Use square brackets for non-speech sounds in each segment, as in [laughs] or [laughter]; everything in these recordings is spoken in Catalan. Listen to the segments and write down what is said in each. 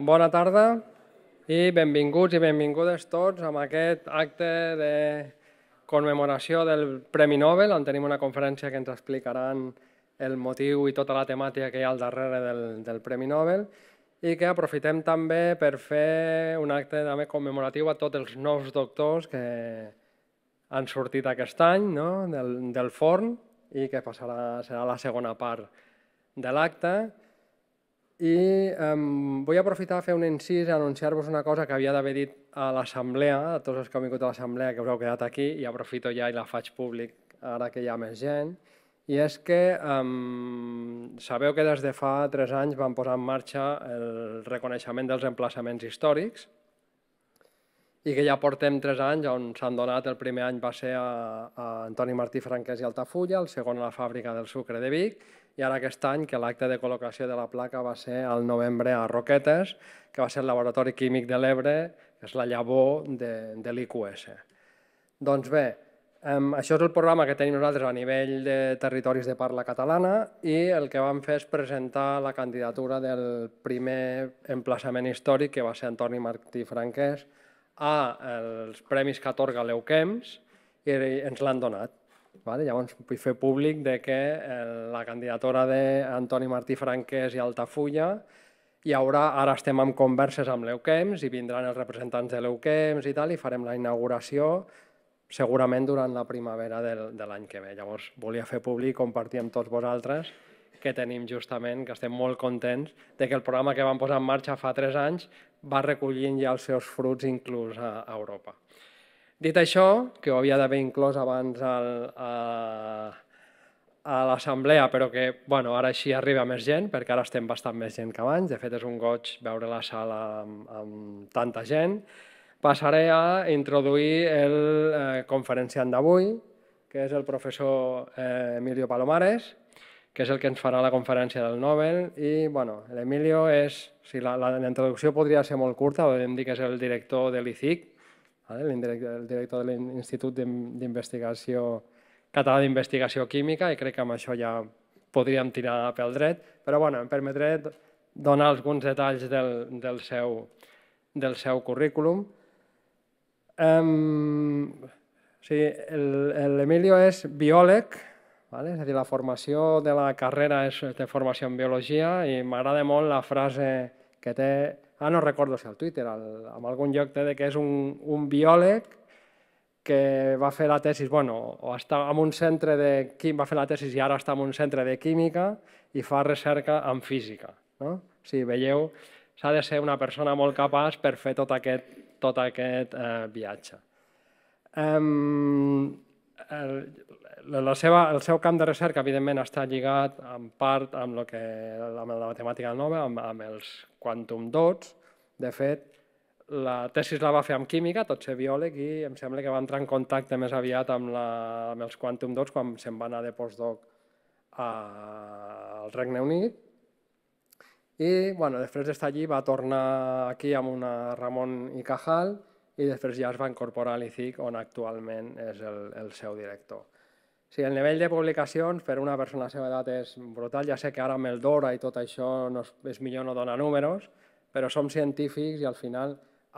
Bona tarda i benvinguts i benvingudes tots amb aquest acte de commemoració del Premi Nobel, on tenim una conferència que ens explicaran el motiu i tota la temàtica que hi ha al darrere del, del Premi Nobel i que aprofitem també per fer un acte també commemoratiu a tots els nous doctors que han sortit aquest any no? del, del forn i que passarà, serà la segona part de l'acte i um, vull aprofitar a fer un incís i anunciar-vos una cosa que havia d'haver dit a l'assemblea, a tots els que heu vingut a l'assemblea que us heu quedat aquí, i aprofito ja i la faig públic ara que hi ha més gent, i és que um, sabeu que des de fa tres anys vam posar en marxa el reconeixement dels emplaçaments històrics i que ja portem tres anys on s'han donat, el primer any va ser a, a Antoni Martí Franquès i Altafulla, el segon a la fàbrica del sucre de Vic i ara aquest any que l'acte de col·locació de la placa va ser al novembre a Roquetes, que va ser el Laboratori Químic de l'Ebre, que és la llavor de, de l'IQS. Doncs bé, um, això és el programa que tenim nosaltres a nivell de territoris de parla catalana i el que vam fer és presentar la candidatura del primer emplaçament històric, que va ser Antoni Martí Franquès, a els premis que atorga l'Euquems i ens l'han donat. Vale? Llavors vull fer públic de que eh, la candidatura d'Antoni Martí Franquès i Altafulla hi haurà, ara estem en converses amb l'Euquems i vindran els representants de l'Euquems i tal i farem la inauguració segurament durant la primavera del, de l'any que ve. Llavors volia fer públic, compartir amb tots vosaltres que tenim justament, que estem molt contents de que el programa que vam posar en marxa fa tres anys va recollint ja els seus fruts inclús a, a Europa. Dit això, que ho havia d'haver inclòs abans al, a, a l'assemblea, però que bueno, ara així arriba més gent, perquè ara estem bastant més gent que abans. De fet, és un goig veure la sala amb, amb tanta gent. Passaré a introduir el eh, conferenciant d'avui, que és el professor eh, Emilio Palomares, que és el que ens farà la conferència del Nobel. I bueno, l'Emilio és, si la, la, la introducció podria ser molt curta, podem dir que és el director de l'ICIC, el director de l'Institut d'Investigació Català d'Investigació Química i crec que amb això ja podríem tirar pel dret, però bueno, em permetré donar alguns detalls del, del, seu, del seu currículum. Um, sí, L'Emilio és biòleg, vale? és a dir, la formació de la carrera és de formació en biologia i m'agrada molt la frase que té ah, no recordo si al Twitter, al, en algun lloc té que és un, un biòleg que va fer la tesis, bueno, o està en un centre de quim, va fer la tesis i ara està en un centre de química i fa recerca en física. No? Si veieu, s'ha de ser una persona molt capaç per fer tot aquest, tot aquest eh, viatge. Um, el, la seva, el seu camp de recerca, evidentment, està lligat en part amb, lo que, amb la matemàtica nova, amb, amb els quantum dots. De fet, la tesis la va fer amb química, tot ser biòleg, i em sembla que va entrar en contacte més aviat amb, la, amb els quantum dots quan se'n va anar de postdoc al Regne Unit. I bueno, després d'estar allí va tornar aquí amb una Ramon i Cajal i després ja es va incorporar a l'ICIC on actualment és el, el seu director. Sí, el nivell de publicacions per una persona de la seva edat és brutal. Ja sé que ara amb el Dora i tot això no és, és millor no donar números, però som científics i al final,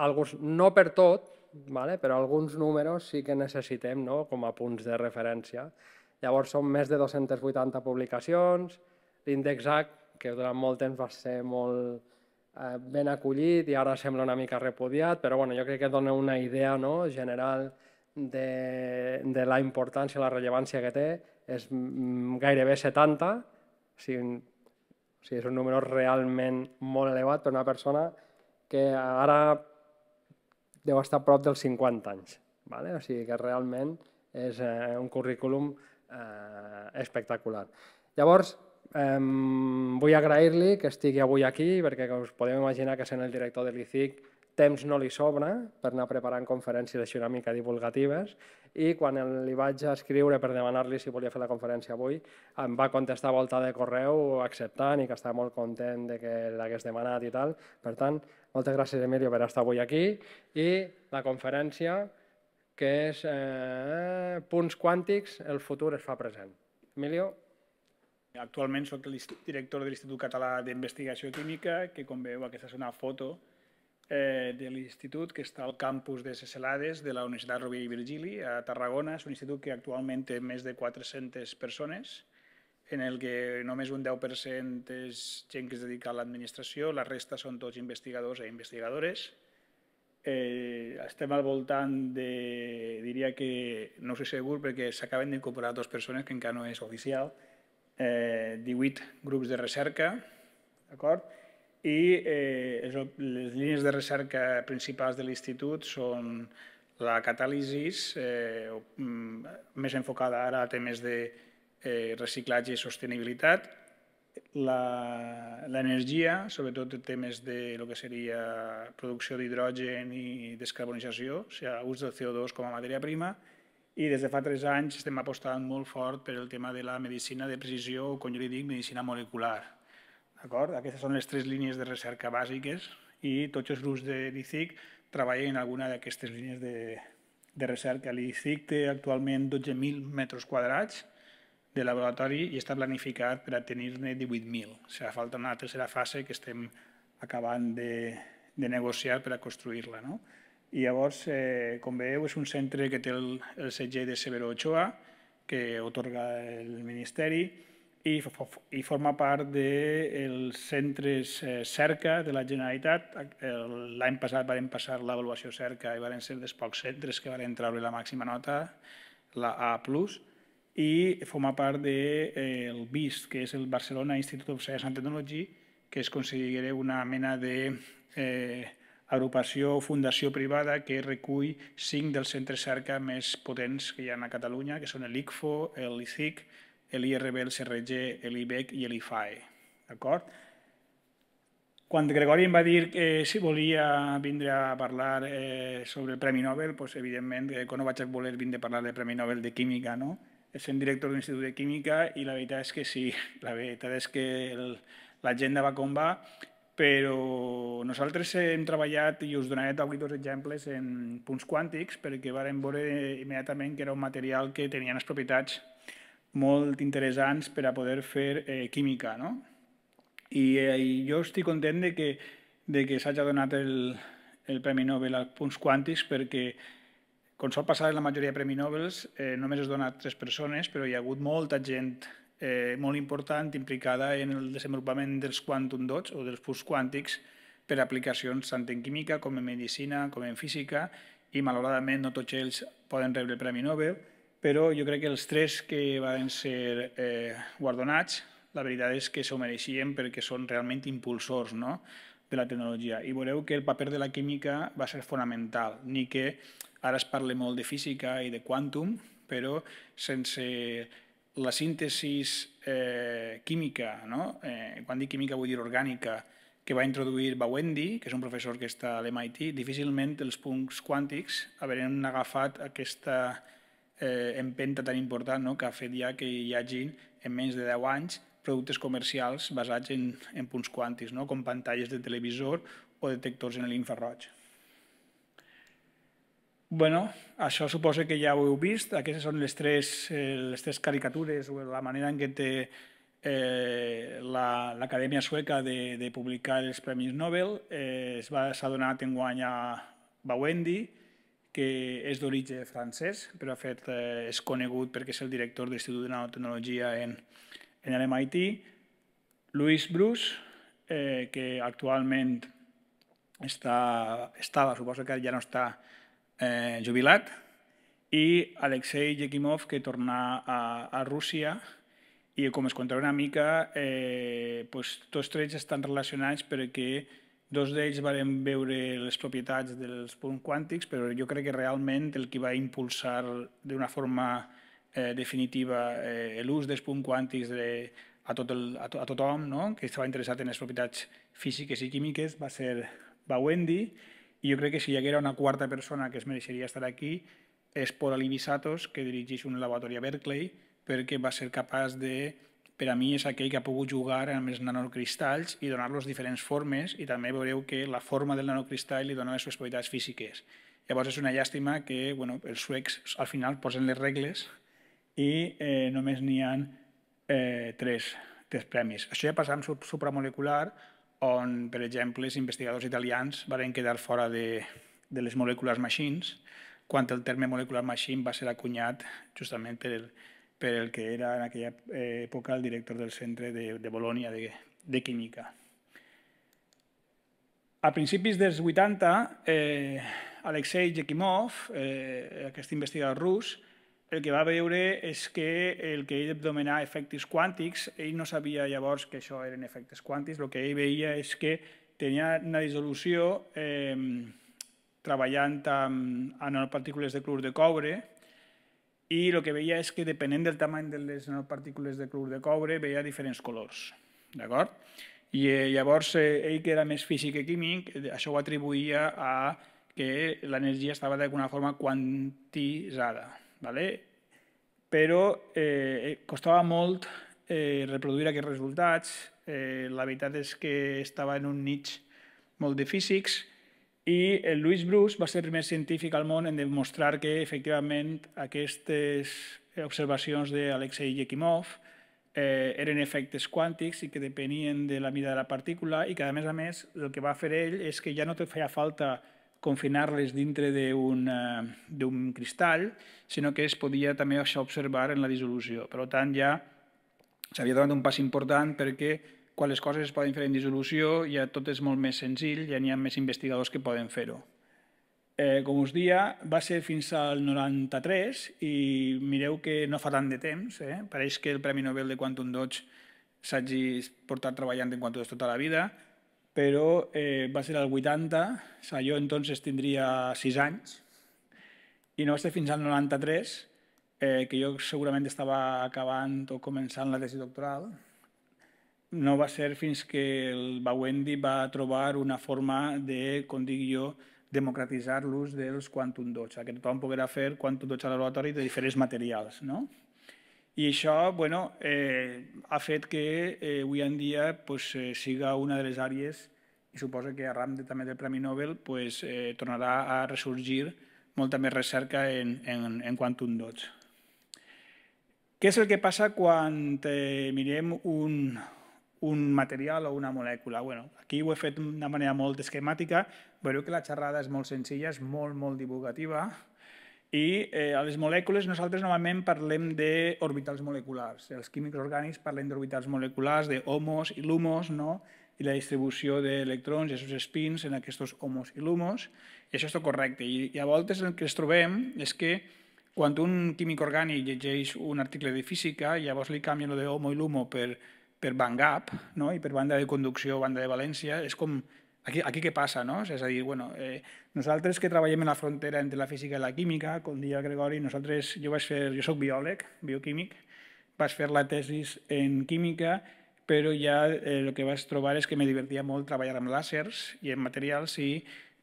alguns, no per tot, vale? però alguns números sí que necessitem no? com a punts de referència. Llavors són més de 280 publicacions, l'índex H, que durant molt temps va ser molt eh, ben acollit i ara sembla una mica repudiat, però bueno, jo crec que dona una idea no? general de, de la importància, la rellevància que té, és gairebé 70, o sigui, o sigui, és un número realment molt elevat per una persona que ara deu estar a prop dels 50 anys. Vale? O sigui que realment és eh, un currículum eh, espectacular. Llavors, eh, vull agrair-li que estigui avui aquí, perquè us podeu imaginar que sent el director de l'ICIC temps no li sobra per anar preparant conferències així una mica divulgatives i quan li vaig escriure per demanar-li si volia fer la conferència avui em va contestar a volta de correu acceptant i que estava molt content de que l'hagués demanat i tal. Per tant, moltes gràcies Emilio per estar avui aquí i la conferència que és eh, Punts quàntics, el futur es fa present. Emilio. Actualment sóc el director de l'Institut Català d'Investigació Química, que com veu aquesta és una foto eh, de l'institut que està al campus de Cecelades de la Universitat Rovira i Virgili a Tarragona. És un institut que actualment té més de 400 persones, en el que només un 10% és gent que es dedica a l'administració, la resta són tots investigadors i investigadores. Eh, estem al voltant de, diria que, no sé segur perquè s'acaben d'incorporar dues persones que encara no és oficial, eh, 18 grups de recerca, d'acord? I eh, les línies de recerca principals de l'institut són la catàlisi, eh, mm, més enfocada ara a temes de eh, reciclatge i sostenibilitat, l'energia, sobretot temes de lo que seria producció d'hidrogen i descarbonització, o sigui, ús del CO2 com a matèria prima, i des de fa tres anys estem apostant molt fort per el tema de la medicina de precisió, o com jo li dic, medicina molecular D'acord? Aquestes són les tres línies de recerca bàsiques i tots els grups de l'ICIC treballen en alguna d'aquestes línies de, de recerca. L'ICIC té actualment 12.000 metres quadrats de laboratori i està planificat per a tenir-ne 18.000. O sigui, falta una tercera fase que estem acabant de, de negociar per a construir-la. No? I llavors, eh, com veieu, és un centre que té el, el segell de Severo Ochoa, que otorga el Ministeri, i, i forma part dels de centres eh, CERCA de la Generalitat. L'any passat vam passar l'avaluació CERCA i van ser dels pocs centres que van treure la màxima nota, la A+, i forma part del de, eh, BIS, que és el Barcelona Institute of Science and Technology, que es considera una mena de eh, agrupació o fundació privada que recull cinc dels centres cerca més potents que hi ha a Catalunya, que són l'ICFO, l'ICIC, l'IRB, el CRG, l'IBEC i l'IFAE. D'acord? Quan Gregori em va dir que si volia vindre a parlar eh, sobre el Premi Nobel, doncs, evidentment, eh, quan no vaig voler vindre a parlar del Premi Nobel de Química, no? Sent director de l'Institut de Química i la veritat és que sí, [laughs] la veritat és que l'agenda va com va, però nosaltres hem treballat, i us donaré avui dos exemples, en punts quàntics, perquè vàrem veure immediatament que era un material que tenia unes propietats molt interessants per a poder fer eh, química. No? I, eh, I jo estic content de que, de que s'hagi donat el, el Premi Nobel als punts quàntics perquè, com sol passar en la majoria de Premi Nobel, eh, només es dona a tres persones, però hi ha hagut molta gent eh, molt important implicada en el desenvolupament dels quantum dots o dels punts quàntics per aplicacions tant en química com en medicina com en física i malauradament no tots ells poden rebre el Premi Nobel però jo crec que els tres que van ser eh, guardonats, la veritat és que s'ho mereixien perquè són realment impulsors no? de la tecnologia. I veureu que el paper de la química va ser fonamental, ni que ara es parla molt de física i de quàntum, però sense la síntesi eh, química, no? eh, quan dic química vull dir orgànica, que va introduir Bawendi, que és un professor que està a l'MIT, difícilment els punts quàntics haurien agafat aquesta eh, empenta tan important no? que ha fet ja que hi hagin en menys de 10 anys productes comercials basats en, en punts quàntics, no? com pantalles de televisor o detectors en l'infraroig. bueno, això suposa que ja ho heu vist. Aquestes són les tres, eh, les tres caricatures o la manera en què té eh, l'Acadèmia la, Sueca de, de publicar els Premis Nobel. Eh, S'ha donat en guany a Bawendi, que és d'origen francès, però fet, eh, és conegut perquè és el director de l'Institut de Nanotecnologia en, en l'MIT, Louis Bruce, eh, que actualment està, estava, suposo que ja no està eh, jubilat, i Alexei Yekimov, que torna a, a Rússia, i com es contarà una mica, eh, pues, tots tres estan relacionats perquè Dos d'ells varen veure les propietats dels punts quàntics, però jo crec que realment el que va impulsar d'una forma eh, definitiva eh, l'ús dels punts quàntics de, a, tot el, a, to, a tothom no? que estava interessat en les propietats físiques i químiques va ser Bawendi, i jo crec que si hi haguera una quarta persona que es mereixeria estar aquí és Paul Alivisatos, que dirigeix un laboratori a Berkeley, perquè va ser capaç de per a mi és aquell que ha pogut jugar amb els nanocristalls i donar-los diferents formes i també veureu que la forma del nanocristall li dona les seves propietats físiques. Llavors és una llàstima que bueno, els suecs al final posen les regles i eh, només n'hi ha eh, tres. dels premis. Això ja passa amb supramolecular, on, per exemple, els investigadors italians van quedar fora de, de les molecular machines, quan el terme molecular machine va ser acunyat justament per el, per el que era en aquella època el director del centre de, de Bolònia de, de Química. A principis dels 80, eh, Alexei Yekimov, eh, aquest investigador rus, el que va veure és que el que ell denomina efectes quàntics, ell no sabia llavors que això eren efectes quàntics, el que ell veia és que tenia una dissolució eh, treballant amb nanopartícules de clor de coure i el que veia és que depenent del tamany de les nanopartícules de clor de coure veia diferents colors. D'acord? I eh, llavors eh, ell, que era més físic que químic, això ho atribuïa a que l'energia estava d'alguna forma quantitzada. ¿vale? Però eh, costava molt eh, reproduir aquests resultats. Eh, la veritat és que estava en un niche molt de físics i el Louis Bruce va ser el primer científic al món en demostrar que efectivament aquestes observacions d'Alexei Yekimov eh, eren efectes quàntics i que depenien de la mida de la partícula i que, a més a més, el que va fer ell és que ja no te feia falta confinar-les dintre d'un cristall, sinó que es podia també observar en la dissolució. Per tant, ja s'havia donat un pas important perquè quan les coses es poden fer en dissolució ja tot és molt més senzill, ja n'hi ha més investigadors que poden fer-ho. Eh, com us dia, va ser fins al 93 i mireu que no fa tant de temps, eh? pareix que el Premi Nobel de Quantum Dots s'hagi portat treballant en Quantum Dots tota la vida, però eh, va ser al 80, o sigui, jo entonces tindria 6 anys, i no va ser fins al 93, eh, que jo segurament estava acabant o començant la tesi doctoral, no va ser fins que el Bawendi va trobar una forma de, com dic jo, democratitzar l'ús dels quantum dots, que tothom poguera fer quantum dots al laboratori de diferents materials. No? I això bueno, eh, ha fet que eh, avui en dia pues, eh, siga una de les àrees i suposa que arran de, també del Premi Nobel pues, eh, tornarà a ressorgir molta més recerca en, en, en quantum dots. Què és el que passa quan eh, mirem un, un material o una molècula? Bueno, aquí ho he fet d'una manera molt esquemàtica, veureu que la xerrada és molt senzilla, és molt, molt divulgativa, i eh, a les molècules nosaltres normalment parlem d'orbitals moleculars. Els químics orgànics parlem d'orbitals moleculars, de i lumos, no? i la distribució d'electrons i aquests espins en aquests homos i lumos, i això és correcte. I, I a voltes el que ens trobem és que quan un químic orgànic llegeix un article de física, llavors li canvien lo de homo i lumo per, per band gap, no? i per banda de conducció, banda de valència, és com Aquí, aquí què passa, no? És a dir, bueno, eh, nosaltres que treballem en la frontera entre la física i la química, com dia Gregori, nosaltres, jo vaig fer, jo soc biòleg, bioquímic, vaig fer la tesis en química, però ja eh, el que vaig trobar és que me divertia molt treballar amb làsers i en materials i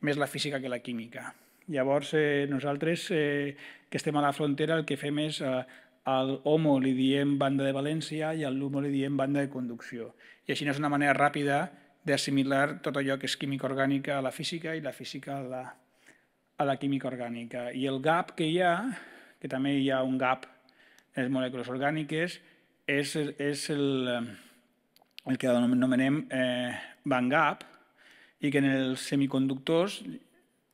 més la física que la química. Llavors, eh, nosaltres eh, que estem a la frontera el que fem és eh, al homo li diem banda de valència i al lumo li diem banda de conducció. I així és una manera ràpida d'assimilar tot allò que és química orgànica a la física i la física a la, a la química orgànica. I el gap que hi ha, que també hi ha un gap en les molècules orgàniques, és, és el, el que anomenem eh, band gap, i que en els semiconductors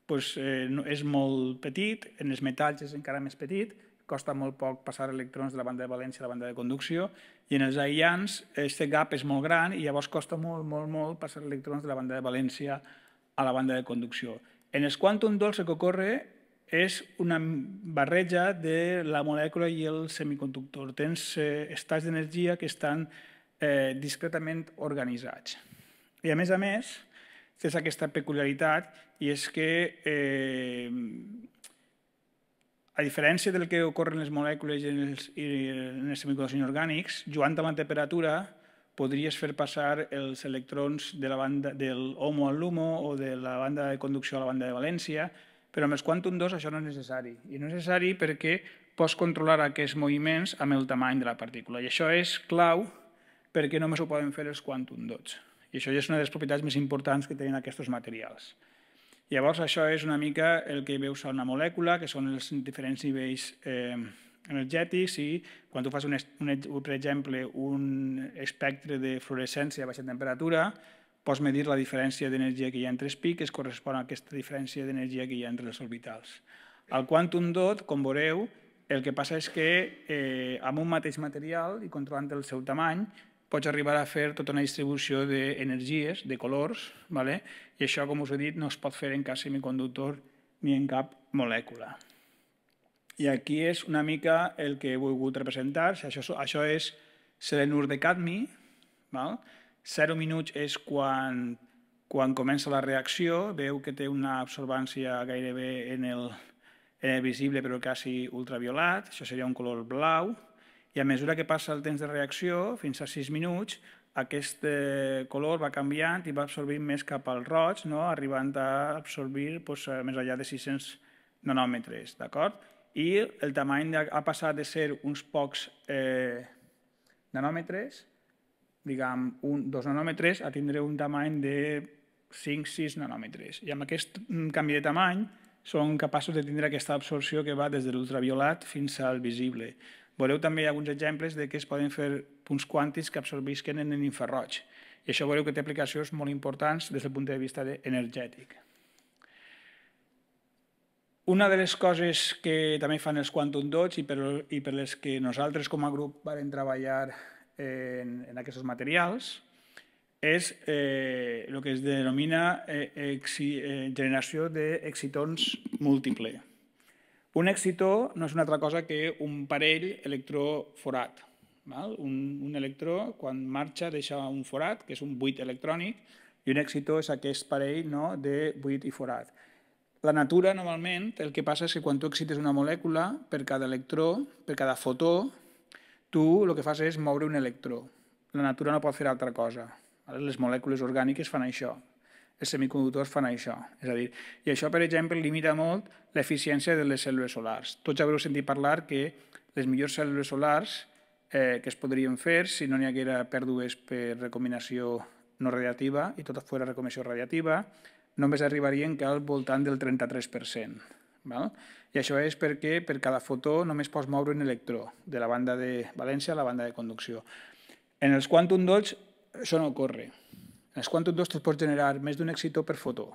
pues, eh, és molt petit, en els metalls és encara més petit, costa molt poc passar electrons de la banda de valència a la banda de conducció, i en els aïllants aquest gap és molt gran i llavors costa molt, molt, molt passar electrons de la banda de valència a la banda de conducció. En els quantum el que ocorre és una barreja de la molècula i el semiconductor. Tens eh, estats d'energia que estan eh, discretament organitzats. I a més a més, tens aquesta peculiaritat i és que eh, a diferència del que ocorre en les molècules i en els, i en els semiconductors inorgànics, jugant amb la temperatura podries fer passar els electrons de la banda del homo al lumo o de la banda de conducció a la banda de valència, però amb els quantum 2 això no és necessari. I no és necessari perquè pots controlar aquests moviments amb el tamany de la partícula. I això és clau perquè només ho poden fer els quantum dots. I això és una de les propietats més importants que tenen aquests materials. Llavors, això és una mica el que veus a una molècula, que són els diferents nivells eh, energètics i quan tu fas, un, un, per exemple, un espectre de fluorescència a baixa temperatura, pots medir la diferència d'energia que hi ha entre els pics, que es correspon a aquesta diferència d'energia que hi ha entre els orbitals. Al quantum dot, com veureu, el que passa és que eh, amb un mateix material i controlant el seu tamany pots arribar a fer tota una distribució d'energies, de colors, vale? i això, com us he dit, no es pot fer en cap semiconductor ni en cap molècula. I aquí és una mica el que he volgut representar. Això, això és selenur de cadmi. Val? 0 minuts és quan, quan comença la reacció. Veu que té una absorbància gairebé en el, eh, visible però quasi ultraviolat, això seria un color blau, i a mesura que passa el temps de reacció, fins a 6 minuts, aquest eh, color va canviant i va absorbint més cap al roig, no? arribant a absorbir doncs, més enllà de 600 nanòmetres, d'acord? I el tamany ha passat de ser uns pocs eh, nanòmetres, diguem, un, dos nanòmetres, a tindre un tamany de 5-6 nanòmetres. I amb aquest mm, canvi de tamany, són capaços de tindre aquesta absorció que va des de l'ultraviolat fins al visible. Veureu també alguns exemples de que es poden fer punts quàntics que absorbisquen en infraroig. I això veureu que té aplicacions molt importants des del punt de vista energètic. Una de les coses que també fan els quantum dots i per, i per les que nosaltres com a grup vam treballar en, en aquests materials és eh, el que es denomina eh, eh, generació d'excitons múltiple. Un excitó no és una altra cosa que un parell electroforat. Val? Un, un electró, quan marxa, deixa un forat, que és un buit electrònic, i un excitó és aquest parell no, de buit i forat. La natura, normalment, el que passa és que quan tu excites una molècula, per cada electró, per cada fotó, tu el que fas és moure un electró. La natura no pot fer altra cosa. Les molècules orgàniques fan això, els semiconductors fan això. És a dir, i això, per exemple, limita molt l'eficiència de les cèl·lules solars. Tots haureu sentit parlar que les millors cèl·lules solars eh, que es podrien fer si no n'hi haguera pèrdues per recombinació no radiativa i tot fora recombinació radiativa, només arribarien que al voltant del 33%. Val? I això és perquè per cada fotó només pots moure un electró de la banda de valència a la banda de conducció. En els quantum dots això no ocorre. En els quantum dots tu pots generar més d'un excitó per fotó.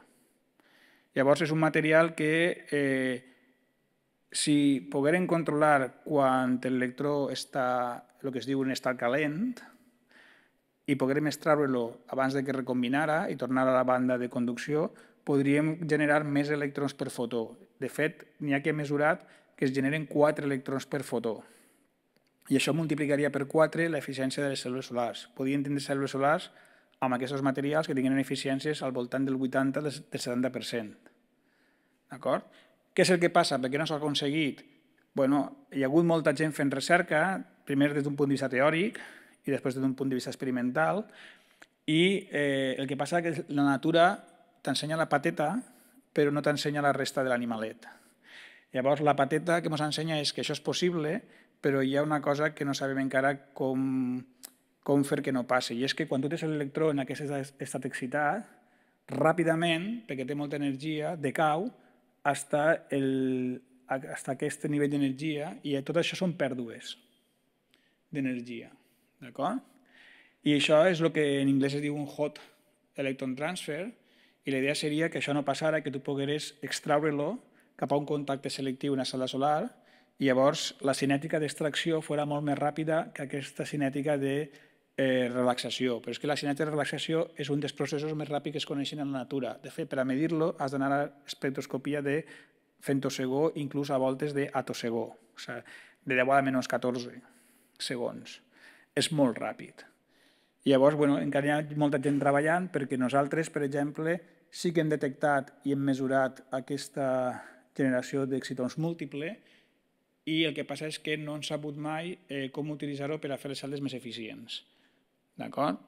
Llavors és un material que eh, si pogueren controlar quan l'electró està, el que es diu un estat calent, i poguérem extraure-lo abans de que recombinara i tornar a la banda de conducció, podríem generar més electrons per fotó. De fet, n'hi ha que mesurat que es generen 4 electrons per fotó i això multiplicaria per 4 l'eficiència de les cèl·lules solars. Podien tindre cèl·lules solars amb aquests materials que tinguin eficiències al voltant del 80 del 70%. D'acord? Què és el que passa? Per què no s'ha aconseguit? Bueno, hi ha hagut molta gent fent recerca, primer des d'un punt de vista teòric i després des d'un punt de vista experimental, i eh, el que passa és que la natura t'ensenya la pateta, però no t'ensenya la resta de l'animalet. Llavors, la pateta que ens ensenya és que això és possible, però hi ha una cosa que no sabem encara com, com fer que no passi, i és que quan tu tens l'electró en aquest estat excitat, ràpidament, perquè té molta energia, decau el, hasta aquest nivell d'energia i tot això són pèrdues d'energia. D'acord? I això és el que en anglès es diu un hot electron transfer i la idea seria que això no passara, que tu pogueres extraure-lo cap a un contacte selectiu en la sala solar i llavors la cinètica d'extracció fora molt més ràpida que aquesta cinètica de eh, relaxació. Però és que la cinètica de relaxació és un dels processos més ràpids que es coneixen en la natura. De fet, per a medir-lo has d'anar a espectroscopia de femtosegó, inclús a voltes d'atosegó, o sigui, de 10 a menys 14 segons. És molt ràpid. Llavors, bueno, encara hi ha molta gent treballant perquè nosaltres, per exemple, sí que hem detectat i hem mesurat aquesta generació d'exitons múltiple, i el que passa és que no han sabut mai eh, com utilitzar-ho per a fer les celdes més eficients. D'acord?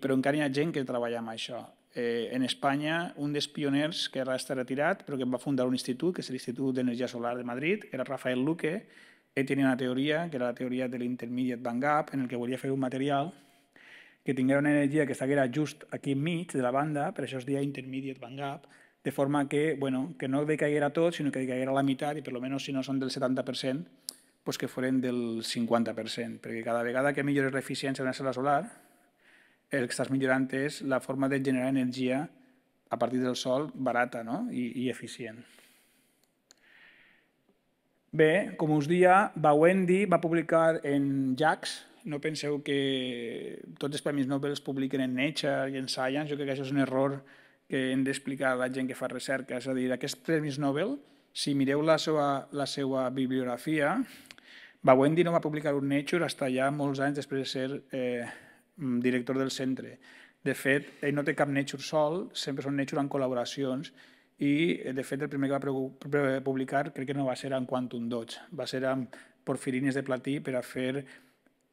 Però encara hi ha gent que treballa amb això. Eh, en Espanya, un dels pioners que ara està retirat, però que va fundar un institut, que és l'Institut d'Energia Solar de Madrid, era Rafael Luque, ell tenia una teoria, que era la teoria de l'intermediate band gap, en el que volia fer un material que tinguera una energia que estiguera just aquí enmig de la banda, per això es deia intermediate band gap, de forma que, bueno, que no decaiguera tot, sinó que decaiguera la meitat i per almenys si no són del 70%, doncs que foren del 50%, perquè cada vegada que millores l'eficiència d'una cel·la solar, el que estàs millorant és la forma de generar energia a partir del sol barata no? I, i eficient. Bé, com us dia, Bawendi va publicar en JAX, no penseu que tots els premis Nobel es publiquen en Nature i en Science, jo crec que això és un error que hem d'explicar a la gent que fa recerca, és a dir, aquests premis Nobel, si mireu la seva, la seva bibliografia, Bawendi no va publicar un Nature fins ja molts anys després de ser eh, director del centre. De fet, ell no té cap Nature sol, sempre són Nature en col·laboracions, i de fet el primer que va publicar crec que no va ser en Quantum Dots, va ser amb porfirines de platí per a fer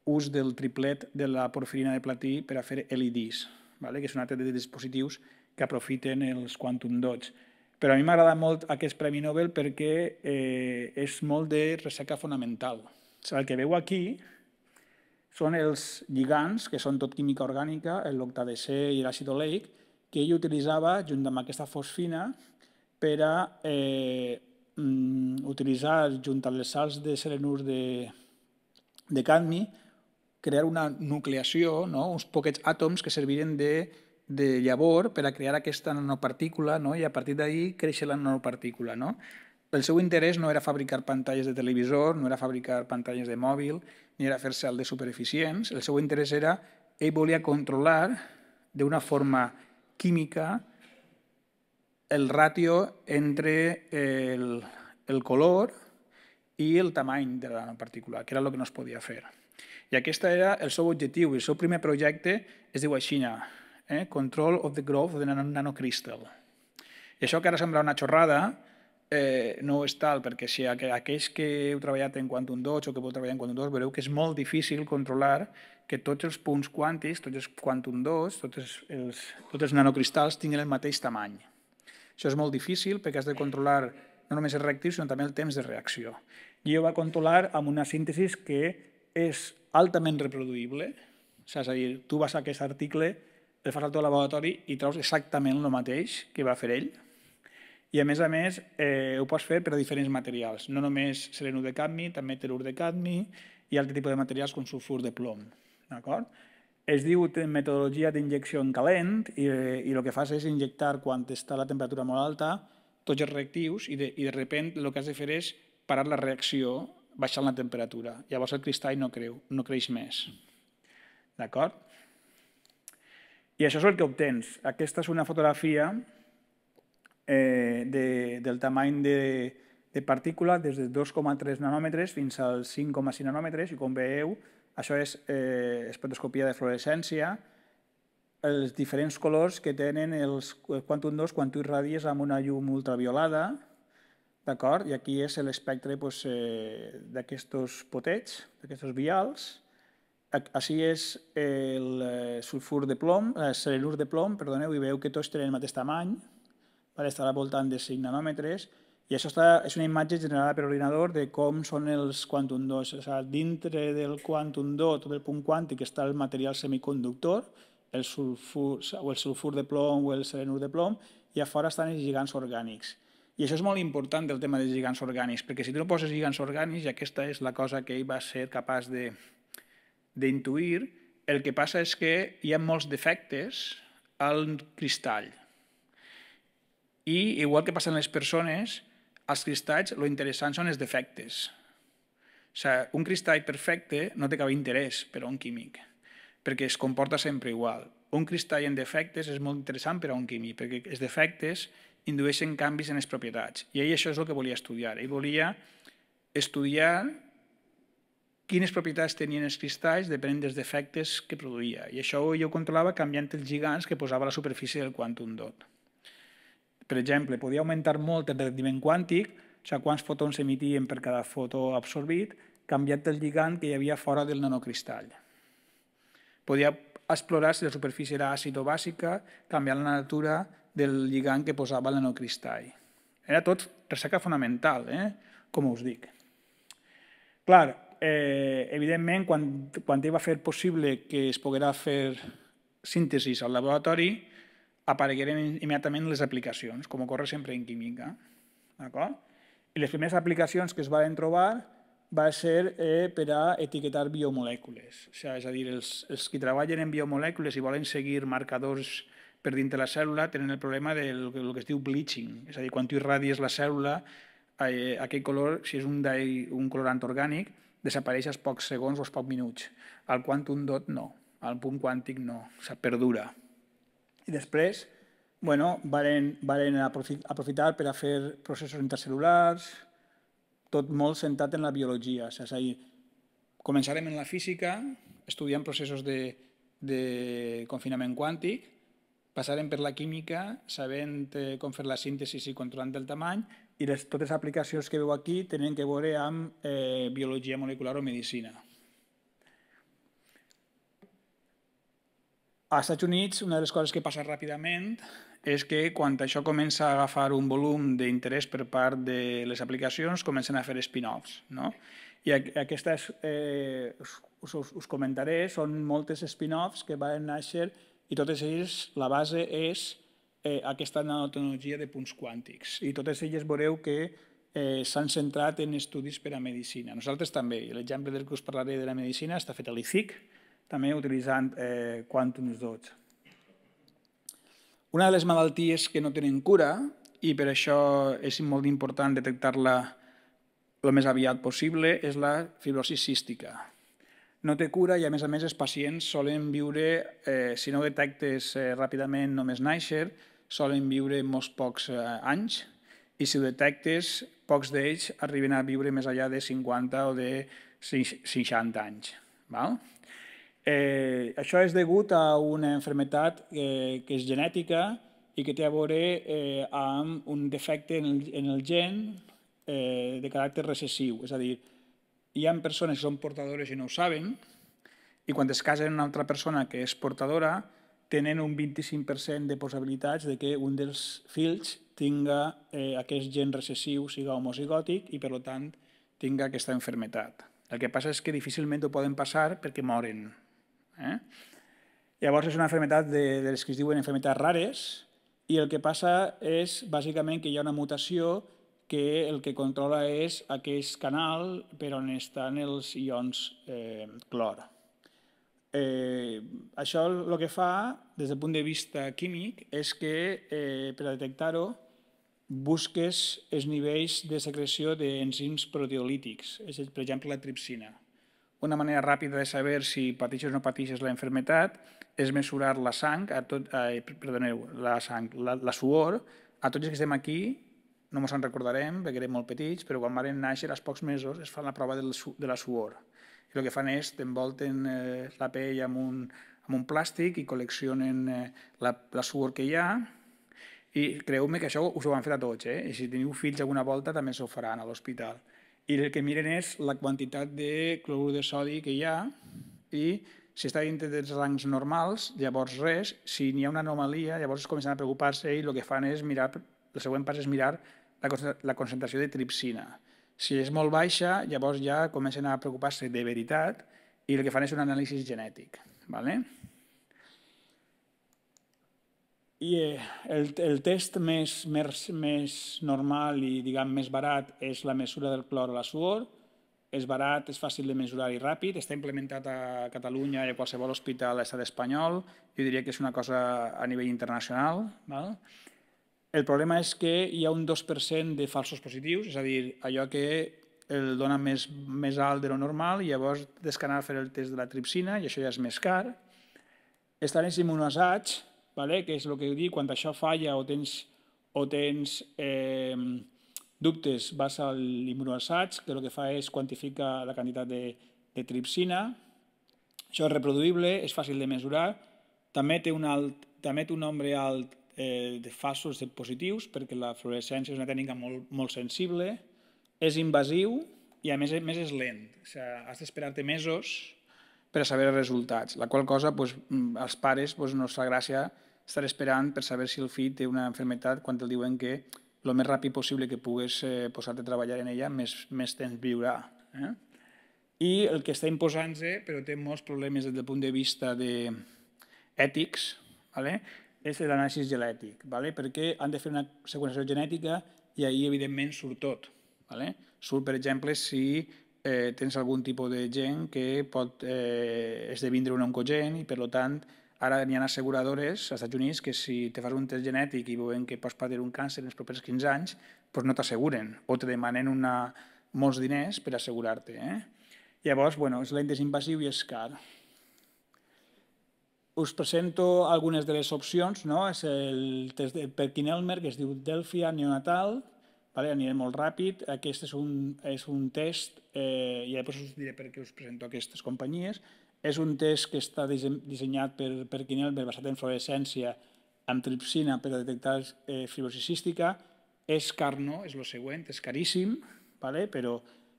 ús del triplet de la porfirina de platí per a fer LEDs, vale? que és un altre de dispositius que aprofiten els Quantum Dots. Però a mi m'agrada molt aquest Premi Nobel perquè eh, és molt de recerca fonamental. O sigui, el que veu aquí són els lligants, que són tot química orgànica, l'octadecè i l'àcid oleic, que ell utilitzava, junt amb aquesta fosfina, per a eh, mm, utilitzar, junt amb les sals de selenur de, de cadmi, crear una nucleació, no? uns poquets àtoms que serviren de de llavor per a crear aquesta nanopartícula no? i a partir d'ahir créixer la nanopartícula. No? El seu interès no era fabricar pantalles de televisor, no era fabricar pantalles de mòbil, ni era fer celdes supereficients. El seu interès era, ell volia controlar d'una forma química el ràtio entre el, el color i el tamany de la nanopartícula, que era el que no es podia fer. I aquest era el seu objectiu. El seu primer projecte es diu així, eh? Control of the Growth of the Nanocrystal. I això que ara sembla una xorrada, eh, no és tal, perquè si aquells que heu treballat en Quantum Dots o que heu treballat en Quantum Dots, veureu que és molt difícil controlar que tots els punts quàntics, tots els Quantum Dots, tots els, tots els nanocristalls tinguin el mateix tamany. Això és molt difícil perquè has de controlar no només el reactiu, sinó també el temps de reacció. I jo va controlar amb una síntesi que és altament reproduïble, és a dir, tu vas a aquest article el fas al teu laboratori i treus exactament el mateix que va fer ell. I a més a més eh, ho pots fer per a diferents materials, no només selenur de cadmi, també telur de cadmi i altre tipus de materials com sulfur de plom. D'acord? Es diu metodologia d'injecció en calent i, i el que fas és injectar quan està la temperatura molt alta tots els reactius i de, i de repent el que has de fer és parar la reacció baixant la temperatura. Llavors el cristall no, creu, no creix més. D'acord? I això és el que obtens. Aquesta és una fotografia eh, de, del tamany de, de partícula des de 2,3 nanòmetres fins als 5,5 nanòmetres i com veieu, això és eh, espectroscopia de fluorescència, els diferents colors que tenen els quantum 2 quan tu irradies amb una llum ultraviolada, d'acord? I aquí és l'espectre pues, eh, d'aquests potets, d'aquests vials, així és el eh, sulfur de plom, el eh, selenur de plom, perdoneu, i veieu que tots tenen el mateix tamany, vale, estarà al voltant de 5 nanòmetres, i això està, és una imatge generada per ordinador de com són els quantum dots. O sigui, dintre del quantum dot, del punt quàntic, està el material semiconductor, el sulfur, o el sulfur de plom o el selenur de plom, i a fora estan els gigants orgànics. I això és molt important del tema dels gigants orgànics, perquè si tu no poses gigants orgànics, i aquesta és la cosa que ell va ser capaç d'intuir, el que passa és que hi ha molts defectes al cristall. I, igual que passa en les persones, als cristalls lo interessant són els defectes. O sigui, un cristall perfecte no té cap interès per a un químic, perquè es comporta sempre igual. Un cristall en defectes és molt interessant per a un químic, perquè els defectes indueixen canvis en les propietats. I ell això és el que volia estudiar. Ell volia estudiar quines propietats tenien els cristalls depenent dels defectes que produïa. I això jo controlava canviant els gigants que posava a la superfície del quantum dot. Per exemple, podia augmentar molt el rendiment quàntic, o sigui, quants fotons emitien per cada fotó absorbit, canviant el lligant que hi havia fora del nanocristall. Podia explorar si la superfície era àcid o bàsica, canviant la natura del lligant que posava el nanocristall. Era tot recerca fonamental, eh? com us dic. Clar, eh, evidentment, quan, quan ell va fer possible que es poguera fer síntesis al laboratori, aparegueren immediatament les aplicacions, com ocorre sempre en química. I les primeres aplicacions que es van trobar va ser eh, per a etiquetar biomolècules. O és a dir, els, que treballen en biomolècules i volen seguir marcadors per dintre la cèl·lula tenen el problema del, que es diu bleaching. És a dir, quan tu irradies la cèl·lula, eh, aquell color, si és un, un colorant orgànic, desapareix als pocs segons o als pocs minuts. Al quantum dot no, al punt quàntic no, o perdura. I després, bueno, varen, varen aprofitar per a fer processos intercel·lulars, tot molt centrat en la biologia. És a dir, començarem en la física, estudiant processos de, de confinament quàntic, passarem per la química, sabent eh, com fer la síntesi i controlant el tamany, i les, totes les aplicacions que veu aquí tenen que veure amb eh, biologia molecular o medicina. Als Estats Units, una de les coses que passa ràpidament és que quan això comença a agafar un volum d'interès per part de les aplicacions, comencen a fer spin-offs. No? I aquestes, eh, us, us, comentaré, són moltes spin-offs que van néixer i totes elles, la base és eh, aquesta nanotecnologia de punts quàntics. I totes elles veureu que eh, s'han centrat en estudis per a medicina. Nosaltres també. L'exemple del que us parlaré de la medicina està fet a l'ICIC, també utilitzant eh, quàntums dots. Una de les malalties que no tenen cura, i per això és molt important detectar-la el més aviat possible, és la fibrosi cística. No té cura i, a més a més, els pacients solen viure, eh, si no detectes eh, ràpidament només nàixer, solen viure molts pocs eh, anys i si ho detectes, pocs d'ells arriben a viure més enllà de 50 o de 60 anys. Val? Eh, això és degut a una enfermetat eh, que és genètica i que té a veure eh, amb un defecte en el, en el gen eh, de caràcter recessiu. És a dir, hi ha persones que són portadores i no ho saben, i quan es casen una altra persona que és portadora, tenen un 25% de possibilitats de que un dels fills tinga eh, aquest gen recessiu, siga homozigòtic, i per tant tinga aquesta enfermetat. El que passa és que difícilment ho poden passar perquè moren. Eh? Llavors és una enfermedad de, de les que es diuen enfermedats rares i el que passa és bàsicament que hi ha una mutació que el que controla és aquell canal per on estan els ions eh, clor. Eh, això el que fa, des del punt de vista químic, és que eh, per a detectar-ho busques els nivells de secreció d'enzims proteolítics, per exemple la tripsina. Una manera ràpida de saber si pateixes o no pateixes la enfermetat és mesurar la sang, a tot, eh, perdoneu, la sang, la, la suor, a tots els que estem aquí, no ens en recordarem perquè érem molt petits, però quan van néixer, als pocs mesos, es fan la prova del, de la suor. I el que fan és t'envolten eh, la pell amb un, amb un plàstic i col·leccionen eh, la, la suor que hi ha i creu-me que això us ho han fet a tots, eh? i si teniu fills alguna volta també s'ho faran a l'hospital i el que miren és la quantitat de clorur de sodi que hi ha i si està dintre dels rangs normals, llavors res, si n'hi ha una anomalia, llavors comencen a preocupar-se i el que fan és mirar, el següent pas és mirar la, la concentració de tripsina. Si és molt baixa, llavors ja comencen a preocupar-se de veritat i el que fan és un anàlisi genètic. ¿vale? I eh, el, el test més, més, més normal i diguem més barat és la mesura del clor a la suor. És barat, és fàcil de mesurar i ràpid. Està implementat a Catalunya i a qualsevol hospital a l'estat espanyol. Jo diria que és una cosa a nivell internacional. Val? El problema és que hi ha un 2% de falsos positius, és a dir, allò que el dona més, més alt de lo normal i llavors descanar fer el test de la tripsina i això ja és més car. Estan els immunossats, vale? que és el que dic, quan això falla o tens, o tens eh, dubtes, vas a l'immunoassaig, que el que fa és quantificar la quantitat de, de tripsina. Això és reproduïble, és fàcil de mesurar, també té un, alt, també té un nombre alt eh, de falsos de positius, perquè la fluorescència és una tècnica molt, molt sensible, és invasiu i a més, a més és lent. O sigui, has d'esperar-te mesos per a saber els resultats, la qual cosa doncs, als pares doncs, no fa gràcia estar esperant per saber si el fill té una enfermedad quan el diuen que el més ràpid possible que pugues eh, posar-te a treballar en ella, més, més temps viurà. Eh? I el que està imposant-se, però té molts problemes des del punt de vista de ètics, vale? és l'anàlisi genètic, vale? perquè han de fer una seqüenciació genètica i ahir, evidentment, surt tot. Vale? Surt, per exemple, si eh, tens algun tipus de gent que pot eh, esdevindre un oncogen i, per tant, ara hi ha asseguradores als Estats Units que si te fas un test genètic i veuen que pots patir un càncer en els propers 15 anys, doncs no t'asseguren o te demanen una, molts diners per assegurar-te. Eh? Llavors, bueno, és lent invasiu i és car. Us presento algunes de les opcions. No? És el test de Perkin-Elmer, que es diu Delphia Neonatal, Vale? Anirem molt ràpid. Aquest és un, és un test, eh, i després us diré per què us presento aquestes companyies. És un test que està dissenyat per, per Quinelber basat en fluorescència amb tripsina per a detectar eh, fibrosi cística. És car no, és el següent, és caríssim, vale? però,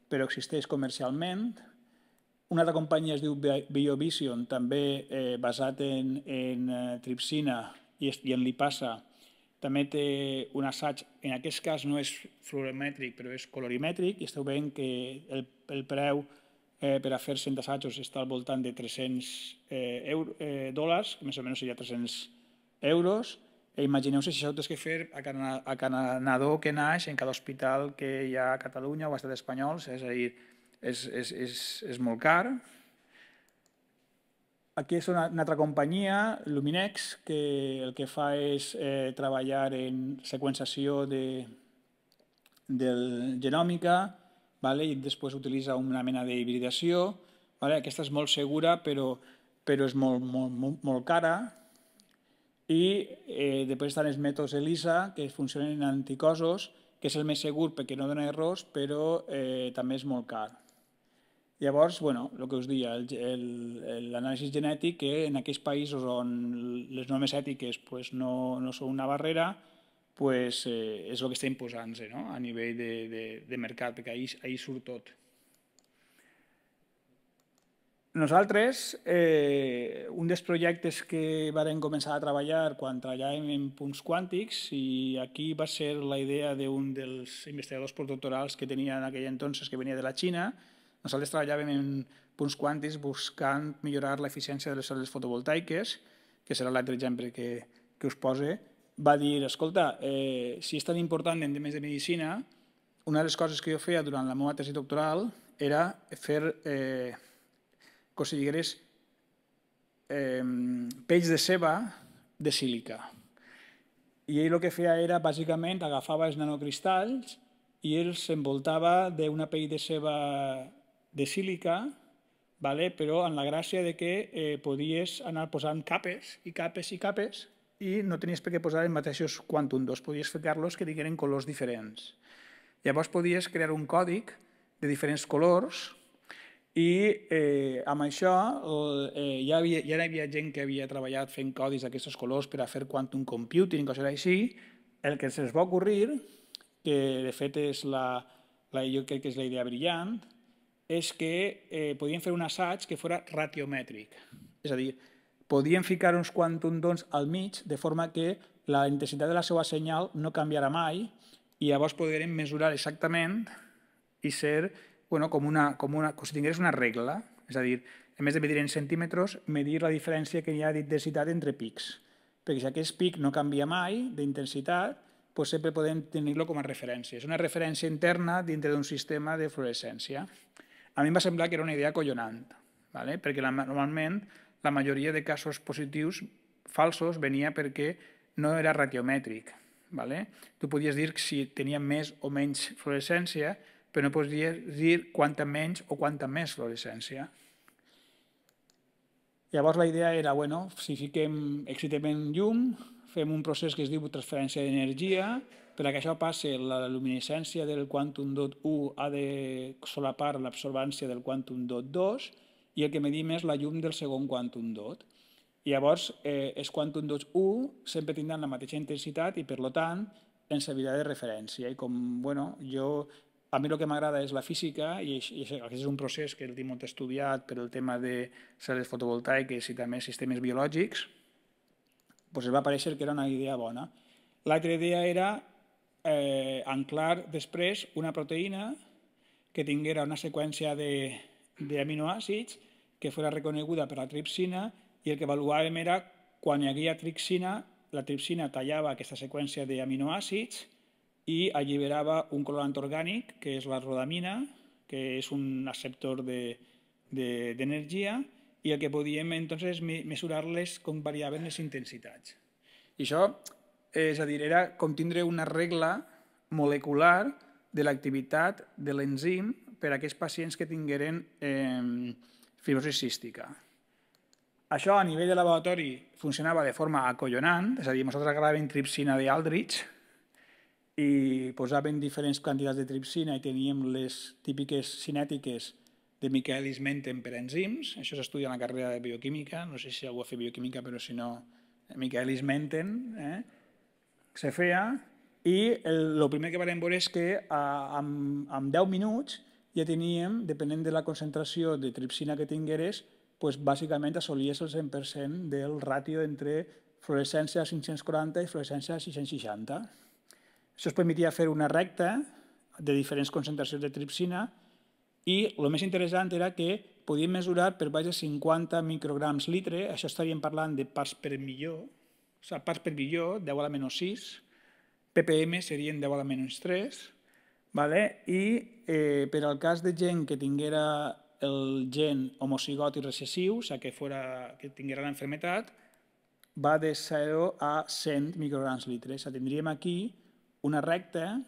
però existeix comercialment. Una altra companyia es diu BioVision, també eh, basat en, en eh, tripsina i, i en lipasa, també té un assaig, en aquest cas no és fluoromètric, però és colorimètric, i esteu veient que el, el preu eh, per a fer 100 assajos està al voltant de 300 eh, euro, eh, dòlars, que més o menys seria 300 euros. E Imagineu-vos si això ho tens que fer a cada, a cada nadó que naix en cada hospital que hi ha a Catalunya o a estat espanyol, és a dir, és, és, és, és molt car, Aquí és una, una altra companyia, Luminex, que el que fa és eh, treballar en seqüenciació de, del genòmica vale? i després utilitza una mena d'hibridació. Vale? Aquesta és molt segura, però, però és molt, molt, molt, molt cara. I eh, després estan els mètodes ELISA, que funcionen en anticosos, que és el més segur perquè no dona errors, però eh, també és molt car. Llavors, bueno, el que us deia, l'anàlisi genètic, que en aquells països on les normes ètiques pues, no, no són una barrera, pues, eh, és el que està imposant-se no? a nivell de, de, de mercat, perquè ahir, ahir surt tot. Nosaltres, eh, un dels projectes que varen començar a treballar quan treballàvem en punts quàntics, i aquí va ser la idea d'un dels investigadors postdoctorals que tenia en aquell entonces, que venia de la Xina, nosaltres treballàvem en punts quàntics buscant millorar l'eficiència de les cel·les fotovoltaiques, que serà l'altre exemple que, que us pose. Va dir, escolta, eh, si és tan important en temes de medicina, una de les coses que jo feia durant la meva tesi doctoral era fer, eh, digués, eh, peix de ceba de sílica. I ell el que feia era, bàsicament, agafava els nanocristalls i els envoltava d'una pell de ceba de sílica, vale? però amb la gràcia de que eh, podies anar posant capes i capes i capes i no tenies per què posar els mateixos quantum dos, podies ficar-los que tinguin colors diferents. Llavors podies crear un còdic de diferents colors i eh, amb això eh, ja, havia, ja hi havia gent que havia treballat fent codis d'aquests colors per a fer quantum computing, coses així, el que se'ls va ocorrir, que de fet és la, la, jo crec que és la idea brillant, és que eh, podien fer un assaig que fos ratiomètric. És a dir, podien ficar uns quantum dots al mig de forma que la intensitat de la seva senyal no canviarà mai i llavors podrem mesurar exactament i ser bueno, com, una, com, una, com si tingués una regla. És a dir, en més de medir en centímetres, medir la diferència que hi ha d'intensitat entre pics. Perquè si aquest pic no canvia mai d'intensitat, doncs sempre podem tenir-lo com a referència. És una referència interna dintre d'un sistema de fluorescència a mi em va semblar que era una idea collonant, ¿vale? perquè la, normalment la majoria de casos positius falsos venia perquè no era ratiomètric. ¿vale? Tu podies dir si tenia més o menys fluorescència, però no podies dir quanta menys o quanta més fluorescència. Llavors la idea era, bueno, si fiquem, excitem en llum, fem un procés que es diu transferència d'energia, per a que això passi, la luminescència del quantum dot 1 ha de solapar l'absorbància del quantum dot 2 i el que medim és la llum del segon quantum dot. I llavors, eh, els quantum dots 1 sempre tindran la mateixa intensitat i, per tant, ens servirà de referència. I com, bueno, jo, a mi el que m'agrada és la física i, i aquest és un procés que el tinc molt estudiat per el tema de cel·les fotovoltaiques i també sistemes biològics, doncs va aparèixer que era una idea bona. L'altra idea era eh, anclar després una proteïna que tinguera una seqüència d'aminoàcids que fos reconeguda per la tripsina i el que avaluàvem era quan hi havia tripsina, la tripsina tallava aquesta seqüència d'aminoàcids i alliberava un colorant orgànic, que és la rodamina, que és un acceptor d'energia, de, de, i el que podíem entonces mesurar-les com variaven les intensitats. I això, és a dir, era com tindre una regla molecular de l'activitat de l'enzim per a aquells pacients que tingueren eh, fibrosi cística. Això a nivell de laboratori funcionava de forma acollonant, és a dir, nosaltres agradàvem tripsina d'Aldrich i posàvem diferents quantitats de tripsina i teníem les típiques cinètiques de Michaelis Menten per enzims, això s'estudia en la carrera de bioquímica, no sé si algú ha fet bioquímica, però si no, Michaelis Menten, eh? se feia, i el, primer que vam veure és que a, amb, amb 10 minuts ja teníem, depenent de la concentració de tripsina que tingueres, pues, bàsicament assolies el 100% del ràtio entre fluorescència a 540 i fluorescència a 660. Això es permetia fer una recta de diferents concentracions de tripsina i el més interessant era que podíem mesurar per baix de 50 micrograms litre, això estaríem parlant de parts per milió, o sigui, parts per milió, 10 a la menys 6, ppm serien 10 a la menys 3, vale? i eh, per al cas de gent que tinguera el gen homocigòtic recessiu, o sigui, que, fora, que tinguera l'enfermetat, va de 0 a 100 micrograms litres. O sigui, tindríem aquí una recta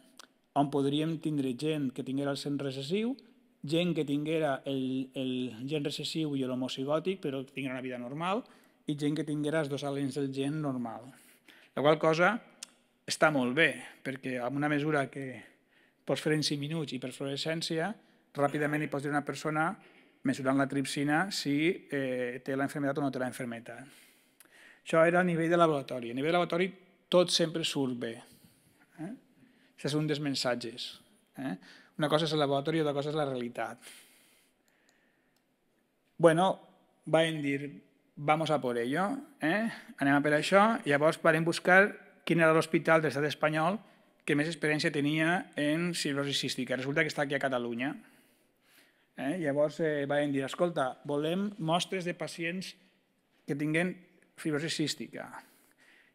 on podríem tindre gent que tinguera el gen recessiu, gent que tinguera el, el gen recessiu i l'homocigòtic, però que tinguera una vida normal, i gent que tinguera els dos alens del gen normal. La qual cosa està molt bé, perquè amb una mesura que pots fer en 5 minuts i per fluorescència, ràpidament hi pots dir a una persona mesurant la tripsina si eh, té la enfermedad o no té la enfermedad. Això era a nivell de laboratori. A nivell de laboratori tot sempre surt bé. Eh? Això és un dels missatges. Eh? Una cosa és el laboratori i altra cosa és la realitat. Bueno, vam dir, vamos a por ello, eh? anem a per això, i llavors vam buscar quin era l'hospital de l'estat espanyol que més experiència tenia en cirrosi cística. Resulta que està aquí a Catalunya. Eh? Llavors eh, vam dir, escolta, volem mostres de pacients que tinguen fibrosi cística.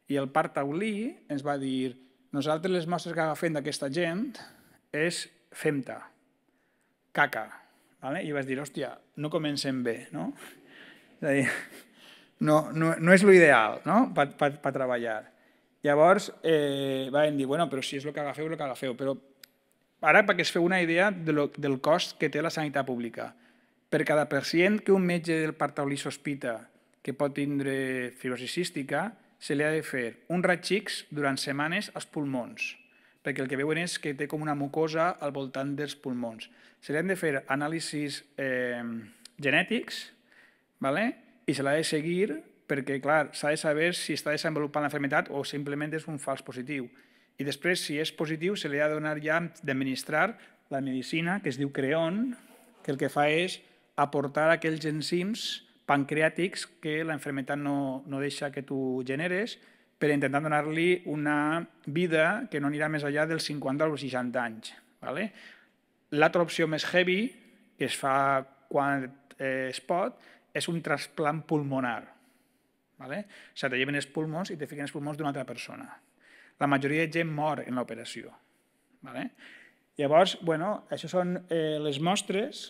I el Parc Taulí ens va dir, nosaltres les mostres que agafem d'aquesta gent és femta, caca. Vale? I vas dir, hòstia, no comencem bé, no? És a dir, no, no, no és l'ideal no? per, per, per treballar. Llavors eh, vam dir, bueno, però si és el que agafeu, el que agafeu. Però Ara, perquè es feu una idea de lo, del cost que té la sanitat pública. Per cada pacient que un metge del parc taulí sospita que pot tindre fibrosi cística, se li ha de fer un raig X durant setmanes als pulmons, perquè el que veuen és que té com una mucosa al voltant dels pulmons. Se li han de fer anàlisis eh, genètics vale? i se l'ha de seguir perquè, clar, s'ha de saber si està desenvolupant l'enfermedad o simplement és un fals positiu. I després, si és positiu, se li ha de donar ja d'administrar la medicina que es diu Creon, que el que fa és aportar aquells enzims pancreàtics que l'enfermetat no, no deixa que tu generes per intentar donar-li una vida que no anirà més enllà dels 50 o 60 anys. Vale? L'altra opció més heavy, que es fa quan eh, es pot, és un trasplant pulmonar. Vale? O sigui, te lleven els pulmons i te fiquen els pulmons d'una altra persona la majoria de gent mor en l'operació. Vale? Llavors, bueno, això són eh, les mostres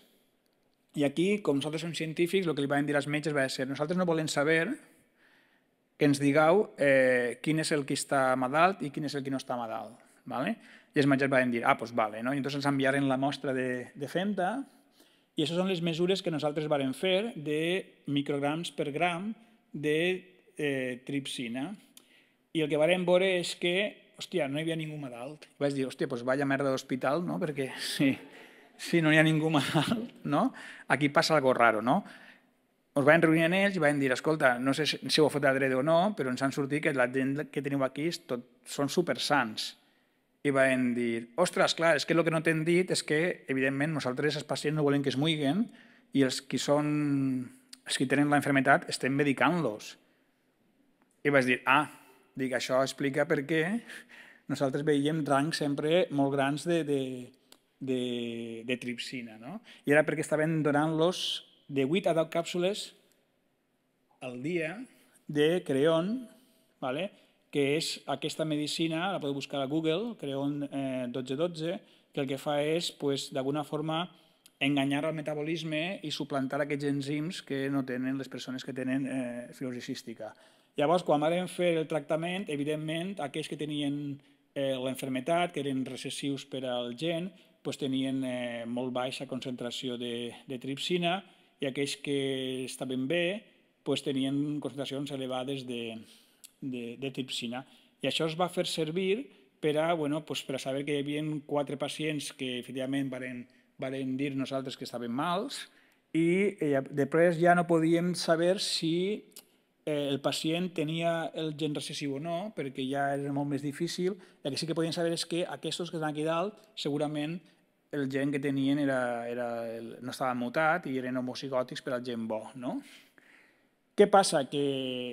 i aquí, com nosaltres som científics, el que li van dir als metges va ser nosaltres no volem saber que ens digueu eh, quin és el que està malalt i quin és el que no està malalt. Vale? I els metges van dir, ah, doncs vale. No? I llavors ens enviaren la mostra de, de femta i això són les mesures que nosaltres vàrem fer de micrograms per gram de eh, tripsina. I el que varem veure és que, hòstia, no hi havia ningú malalt. Vaig dir, hòstia, doncs vaya merda d'hospital, no? Perquè si, si no hi ha ningú malalt, no? Aquí passa algo raro, no? Ens vam reunir amb ells i vam dir, escolta, no sé si ho heu fet adrede o no, però ens han sortit que la gent que teniu aquí tot, són supersans. I vam dir, ostres, clar, és que el que no t'hem dit és que, evidentment, nosaltres els pacients no volem que es muiguen i els que són els que tenen la enfermedad estem medicant-los. I vaig dir, ah, Dic, això explica per què nosaltres veiem rangs sempre molt grans de, de, de, de tripsina. No? I era perquè estaven donant-los de 8 a 10 càpsules al dia de Creon, vale? que és aquesta medicina, la podeu buscar a Google, Creon eh, 1212, que el que fa és, pues, d'alguna forma, enganyar el metabolisme i suplantar aquests enzims que no tenen les persones que tenen eh, filosi cística. Llavors, quan vam fer el tractament, evidentment, aquells que tenien eh, l'enfermetat, que eren recessius per al gen, doncs tenien eh, molt baixa concentració de, de tripsina i aquells que estaven bé doncs tenien concentracions elevades de, de, de tripsina. I això es va fer servir per a, bueno, doncs per a saber que hi havia quatre pacients que efectivament varen varen dir nosaltres que estaven mals i eh, després ja no podíem saber si eh, el pacient tenia el gen recessiu o no, perquè ja era molt més difícil. El que sí que podíem saber és que aquests que estan aquí dalt segurament el gen que tenien era, era, no estava mutat i eren homocigòtics per al gen bo. No? Què passa? Que,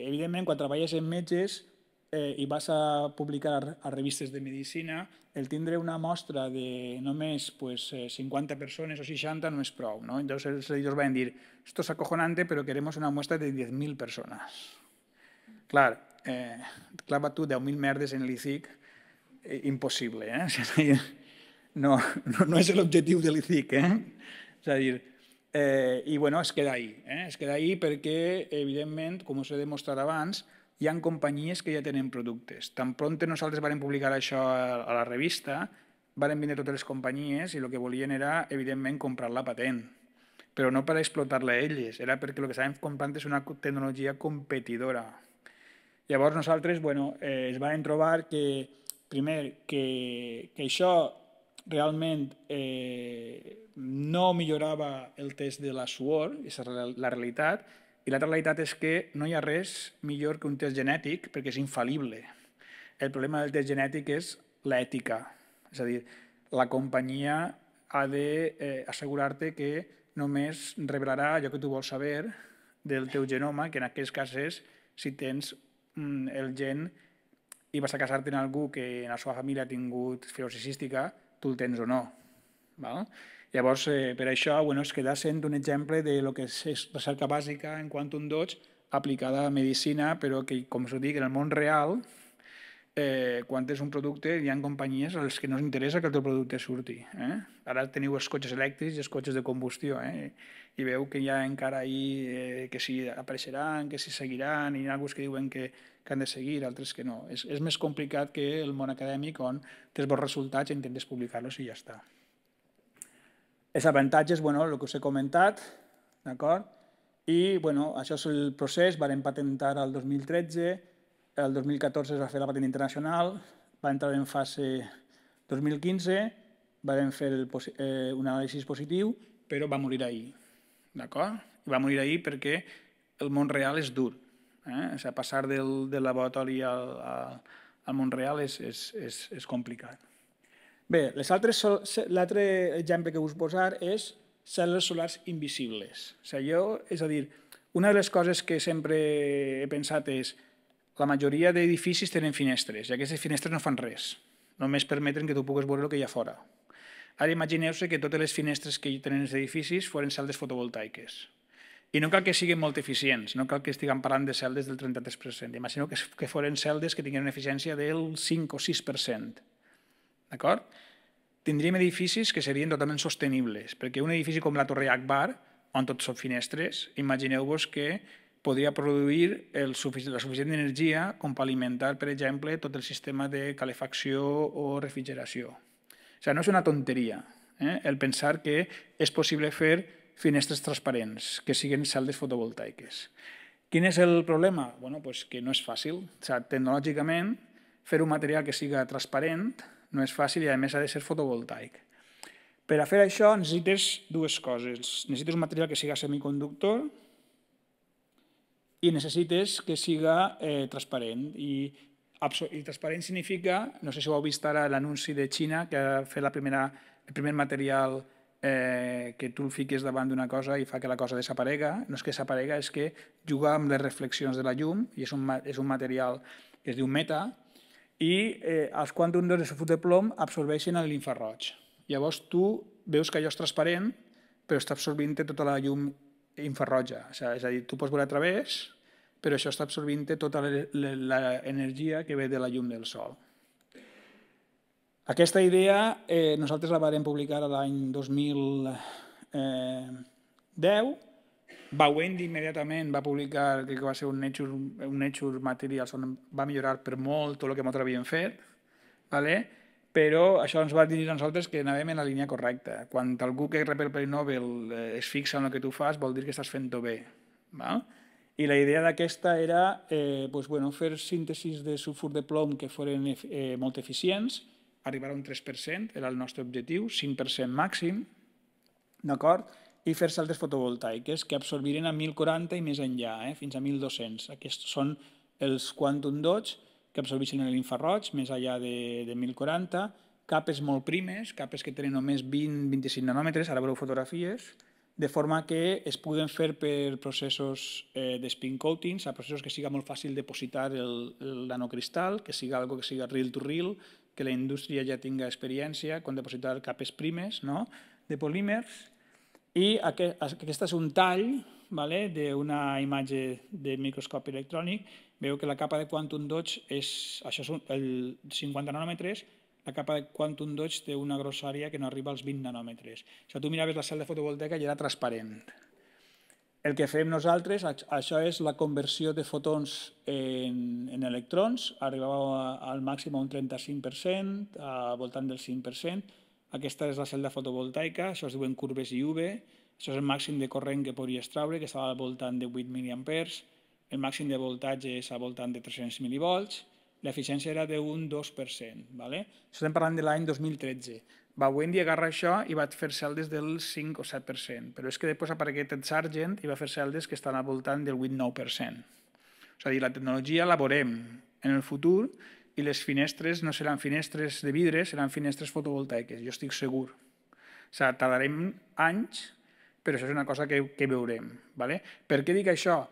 evidentment, quan treballes en metges eh, i vas a publicar a revistes de medicina, el tindre una mostra de només pues, 50 eh, persones o 60 no és prou. ¿no? Entonces els editors van dir, esto es acojonante, pero queremos una muestra de 10.000 persones. Clar, eh, clava tu 10.000 merdes en l'ICIC, eh, impossible. Eh? [laughs] No, no, no és l'objectiu de l'ICIC. Eh? És a dir, eh, i bueno, es queda ahí. Eh? Es queda ahí perquè, evidentment, com us he demostrat abans, hi han companyies que ja tenen productes. Tan pront nosaltres vam publicar això a la revista, van vindre totes les companyies i el que volien era, evidentment, comprar la patent. Però no per explotar-la elles, era perquè el que estàvem comprant és una tecnologia competidora. Llavors nosaltres bueno, eh, es van trobar que, primer, que, que això realment eh, no millorava el test de la suor, és la realitat, i l'altra realitat és que no hi ha res millor que un test genètic perquè és infal·lible. El problema del test genètic és l'ètica. És a dir, la companyia ha d'assegurar-te eh, que només revelarà allò que tu vols saber del teu genoma, que en aquest cas és si tens mm, el gen i vas a casar-te amb algú que en la seva família ha tingut fibrosis tu el tens o no. Val? Llavors, eh, per això bueno, es queda sent un exemple de lo que és recerca bàsica en quantum dots aplicada a medicina, però que, com us dic, en el món real, eh, quan és un producte, hi ha companyies als que no els interessa que el teu producte surti. Eh? Ara teniu els cotxes elèctrics i els cotxes de combustió, eh? i veu que hi ha encara ahí eh, que si apareixeran, que si seguiran, i hi ha alguns que diuen que, que han de seguir, altres que no. És, és més complicat que el món acadèmic on tens bons resultats i intentes publicar-los i ja està. Els avantatges, bueno, el que us he comentat, d'acord? I, bueno, això és el procés, vam patentar el 2013, el 2014 es va fer la patent internacional, va entrar en fase 2015, vam fer el, eh, un anàlisi positiu, però va morir ahir, d'acord? Va morir ahir perquè el món real és dur. Eh? O sigui, passar del, del laboratori al, al món real és, és, és, és complicat. Bé, l'altre exemple que us posar és cèl·lules solars invisibles. O sigui, jo, és a dir, una de les coses que sempre he pensat és la majoria d'edificis tenen finestres i aquestes finestres no fan res, només permeten que tu puguis veure el que hi ha fora. Ara imagineu-se que totes les finestres que hi tenen els edificis foren celdes fotovoltaiques. I no cal que siguin molt eficients, no cal que estiguem parlant de celdes del 33%. Imagineu que, que foren celdes que tinguin una eficiència del 5 o 6%. D'acord? Tindríem edificis que serien totalment sostenibles, perquè un edifici com la Torre Akbar, on tots són finestres, imagineu-vos que podria produir el suficient, la suficient energia com per alimentar, per exemple, tot el sistema de calefacció o refrigeració. O sigui, no és una tonteria eh? el pensar que és possible fer finestres transparents, que siguin celdes fotovoltaiques. Quin és el problema? Bueno, pues que no és fàcil. O sigui, tecnològicament, fer un material que siga transparent no és fàcil i a més ha de ser fotovoltaic. Per a fer això necessites dues coses. Necessites un material que siga semiconductor i necessites que siga eh, transparent. I, I transparent significa, no sé si ho heu vist ara l'anunci de Xina, que ha fet la primera, el primer material eh, que tu el fiques davant d'una cosa i fa que la cosa desaparega. No és que desaparega, és que juga amb les reflexions de la llum i és un, és un material que es diu meta, i eh, els quantum dots de sulfur de plom absorbeixen l'infraroig. Llavors tu veus que allò és transparent, però està absorbint tota la llum infrarroja. O sigui, és a dir, tu pots veure a través, però això està absorbint tota l'energia que ve de la llum del sol. Aquesta idea eh, nosaltres la vam publicar l'any 2000, eh, 10, Bauendi immediatament va publicar que va ser un Nature, un Nature Materials on va millorar per molt tot el que nosaltres havíem fet, ¿vale? però això ens va dir a nosaltres que anàvem en la línia correcta. Quan algú que rep el Premi Nobel eh, es fixa en el que tu fas, vol dir que estàs fent-ho bé. Val? I la idea d'aquesta era eh, pues, bueno, fer síntesis de sulfur de plom que foren eh, molt eficients, arribar a un 3%, era el nostre objectiu, 5% màxim, d'acord? I fer saltes fotovoltaiques que absorbiren a 1040 i més enllà, eh, fins a 1200. Aquests són els quantum dots que absorbeixen l'infraroig, més enllà de, de 1040, capes molt primes, capes que tenen només 20-25 nanòmetres, ara veureu fotografies, de forma que es puguen fer per processos eh, de spin coatings, a processos que siga molt fàcil depositar el, el nanocristal, que siga algo que siga real to real, que la indústria ja tinga experiència quan depositar capes primes no? de polímers. I aquest, és un tall vale, d'una imatge de microscopi electrònic. Veu que la capa de quantum dots és, això és el 50 nanòmetres, la capa de quantum dots té una grossària que no arriba als 20 nanòmetres. Si tu miraves la cel de fotovoltaica i era transparent. El que fem nosaltres, això és la conversió de fotons en, en electrons, arribava al màxim a un 35%, al voltant del 5%. Aquesta és la celda fotovoltaica, això es diuen curves UV, això és el màxim de corrent que podria extraure, que estava al voltant de 8 mA, el màxim de voltatge és al voltant de 300 mV, l'eficiència era d'un 2%. ¿vale? Estem parlant de l'any 2013. Va Wendy agarra això i va fer celdes del 5 o 7%, però és que després aparegué Ted Sargent i va fer celdes que estan al voltant del 8-9%. És a dir, la tecnologia la veurem en el futur i les finestres no seran finestres de vidre, seran finestres fotovoltaiques, jo estic segur. O sigui, tardarem anys, però això és una cosa que, que veurem. ¿vale? Per què dic això?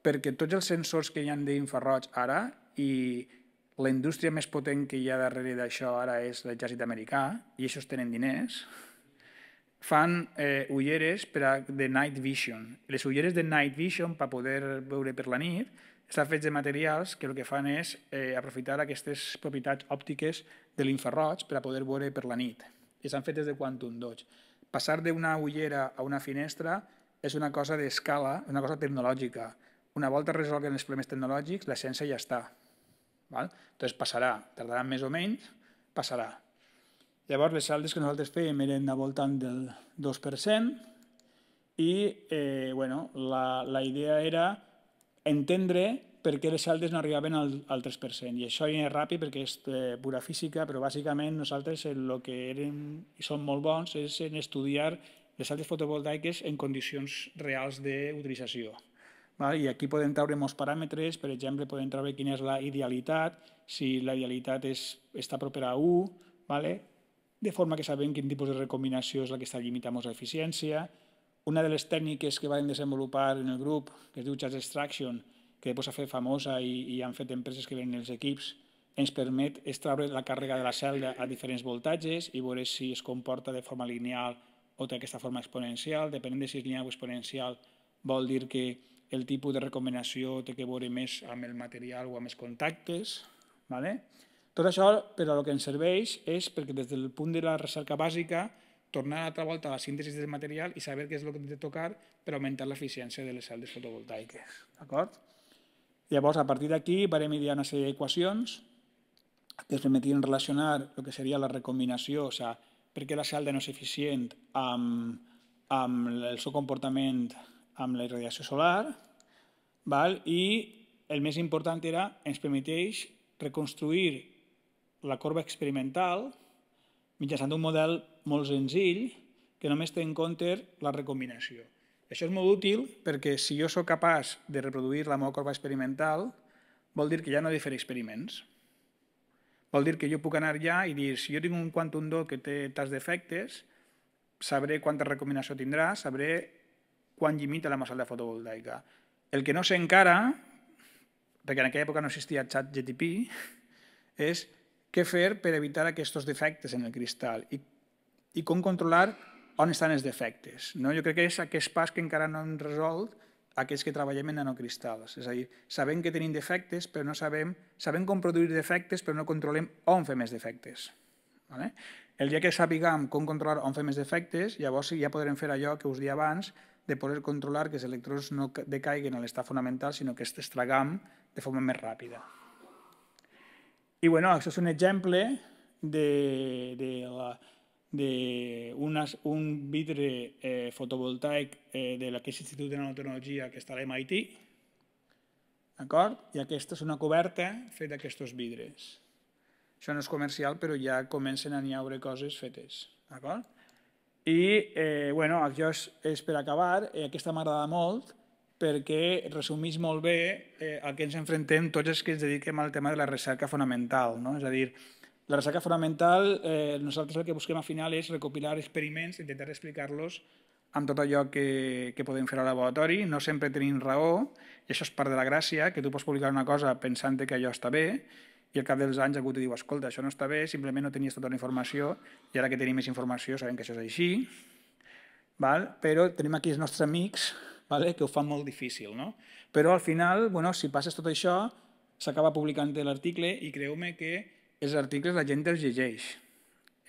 Perquè tots els sensors que hi ha d'infraroig ara i la indústria més potent que hi ha darrere d'això ara és l'exèrcit americà, i això tenen diners, fan eh, ulleres per a, de night vision. Les ulleres de night vision, per poder veure per la nit, estan fets de materials que el que fan és eh, aprofitar aquestes propietats òptiques de l'infraroig per a poder veure per la nit. I estan fetes de quantum dots. Passar d'una ullera a una finestra és una cosa d'escala, una cosa tecnològica. Una volta resolguen els problemes tecnològics, l'essència ja està. Val? Entonces passarà, tardarà més o menys, passarà. Llavors les saldes que nosaltres fèiem eren al voltant del 2% i eh, bueno, la, la idea era entendre per què les saldes no arribaven al, al 3%. I això és ràpid perquè és eh, pura física, però bàsicament nosaltres el que érem i som molt bons és en estudiar les saldes fotovoltaiques en condicions reals d'utilització. I aquí podem treure molts paràmetres, per exemple, podem treure quina és la idealitat, si la idealitat és, està propera a 1, vale? de forma que sabem quin tipus de recombinació és la que està limitant la eficiència. Una de les tècniques que vam desenvolupar en el grup, que es diu Charge Extraction, que després s'ha fet famosa i, i han fet empreses que venen els equips, ens permet extraure la càrrega de la celda a diferents voltatges i veure si es comporta de forma lineal o té aquesta forma exponencial. Depenent de si és lineal o exponencial, vol dir que el tipus de recombinació té que veure més amb el material o amb els contactes. ¿vale? Tot això, però el que ens serveix és perquè des del punt de la recerca bàsica tornar altra volta a la síntesi del material i saber què és el que hem de tocar per augmentar l'eficiència de les celdes fotovoltaiques. D'acord? Llavors, a partir d'aquí, vam idear una sèrie d'equacions que ens permetien relacionar el que seria la recombinació, o sigui, per què la celda no és eficient amb, amb el seu comportament amb la irradiació solar val? i el més important era ens permeteix reconstruir la corba experimental mitjançant un model molt senzill que només té en compte la recombinació. Això és molt útil perquè si jo sóc capaç de reproduir la meva corba experimental, vol dir que ja no he de fer experiments. Vol dir que jo puc anar ja i dir, si jo tinc un quantum dot que té tants d'efectes, sabré quanta recombinació tindrà, sabré quan limita la massa de fotovoltaica. El que no sé encara, perquè en aquella època no existia xat GTP, és què fer per evitar aquests defectes en el cristal i, i com controlar on estan els defectes. No? Jo crec que és aquest pas que encara no hem resolt aquells que treballem en nanocristals. És a dir, sabem que tenim defectes, però no sabem, sabem com produir defectes, però no controlem on fem els defectes. Vale? El dia que sapiguem com controlar on fer més efectes, llavors ja podrem fer allò que us dia abans, de poder controlar que els electrons no decaiguen a l'estat fonamental, sinó que es estragam de forma més ràpida. I bueno, això és un exemple de, de, la, de unes, un vidre eh, fotovoltaic eh, de l'Aquest Institut de Nanotecnologia que està a l'MIT, d'acord? I aquesta és una coberta feta d'aquests vidres. Això no és comercial, però ja comencen a n'hi haure coses fetes, d'acord? I, eh, bueno, això és, és per acabar. Eh, aquesta m'agrada molt perquè resumís molt bé eh, què ens enfrontem tots els que ens dediquem al tema de la recerca fonamental. No? És a dir, la recerca fonamental, eh, nosaltres el que busquem al final és recopilar experiments, intentar explicar-los amb tot allò que, que podem fer al laboratori, no sempre tenim raó, i això és part de la gràcia, que tu pots publicar una cosa pensant que allò està bé, i al cap dels anys algú te diu, escolta, això no està bé, simplement no tenies tota la informació i ara que tenim més informació sabem que això és així, val? però tenim aquí els nostres amics vale? que ho fan molt difícil. No? Però al final, bueno, si passes tot això, s'acaba publicant l'article i creu-me que els articles la gent els llegeix.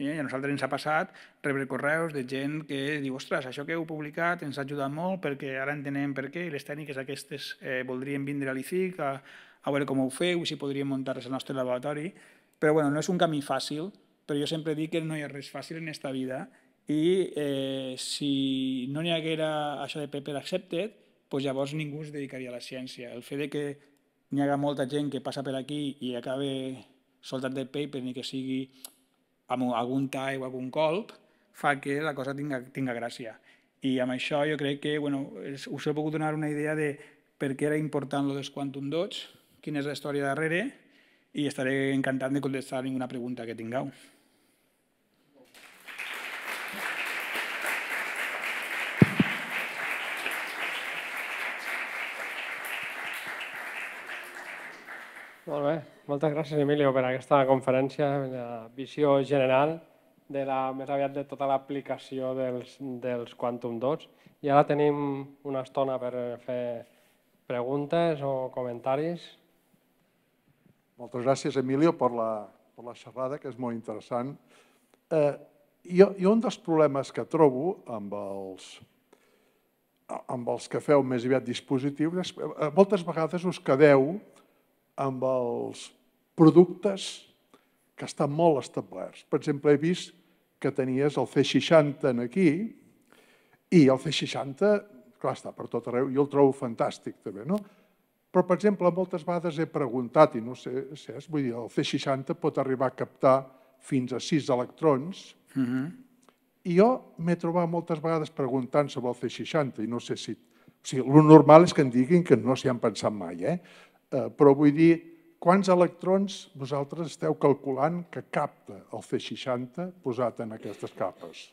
I a nosaltres ens ha passat rebre correus de gent que diu ostres, això que heu publicat ens ha ajudat molt perquè ara entenem per què les tècniques aquestes eh, voldrien vindre a l'ICIC a, a veure com ho feu si podríem muntar el nostre laboratori. Però bueno, no és un camí fàcil, però jo sempre dic que no hi ha res fàcil en aquesta vida i eh, si no n'hi haguera això de paper accepted, doncs llavors ningú es dedicaria a la ciència. El fet de que n'hi haga molta gent que passa per aquí i acaba soltant de paper ni que sigui amb algun tall o algun colp, fa que la cosa tinga, tinga gràcia. I amb això jo crec que bueno, us he pogut donar una idea de per què era important lo dels quantum dots, quina és la història darrere i estaré encantat de contestar ninguna pregunta que tingueu. Molt bé, moltes gràcies Emilio per aquesta conferència, la visió general de la, més aviat de tota l'aplicació dels, dels quantum dots. I ara tenim una estona per fer preguntes o comentaris. Moltes gràcies, Emilio, per la, per la xerrada, que és molt interessant. Eh, jo, jo un dels problemes que trobo amb els, amb els que feu més aviat dispositius eh, moltes vegades us quedeu amb els productes que estan molt establerts. Per exemple, he vist que tenies el C60 aquí i el C60, clar, està per tot arreu, i el trobo fantàstic també, no? Però, per exemple, moltes vegades he preguntat, i no sé si és, vull dir, el C60 pot arribar a captar fins a 6 electrons, uh mhm. -huh. i jo m'he trobat moltes vegades preguntant sobre el C60, i no sé si... O sigui, el normal és que em diguin que no s'hi han pensat mai, eh? Eh? Però vull dir, quants electrons vosaltres esteu calculant que capta el C60 posat en aquestes capes?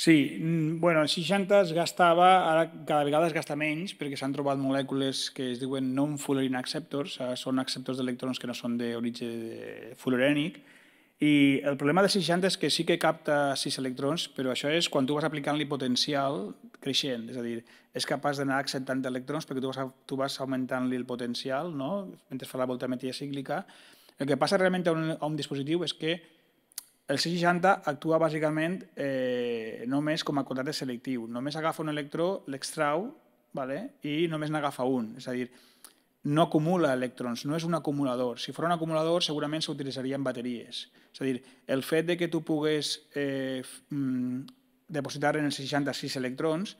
Sí, mm, bueno, el 60 es gastava, ara cada vegada es gasta menys perquè s'han trobat molècules que es diuen non-fullerene acceptors, són acceptors d'electrons que no són d'origen fullerènic, i el problema del 60 és que sí que capta 6 electrons, però això és quan tu vas aplicant-li potencial creixent, és a dir, és capaç d'anar acceptant electrons perquè tu vas, tu vas augmentant-li el potencial no? mentre fa la voltametria cíclica. El que passa realment a un, a un dispositiu és que el C60 actua bàsicament eh, només com a contracte selectiu. Només agafa un electró, l'extrau vale? i només n'agafa un. És a dir, no acumula electrons, no és un acumulador. Si fos un acumulador, segurament s'utilitzaria en bateries. És a dir, el fet de que tu pugues eh, mm, depositar en el 66 electrons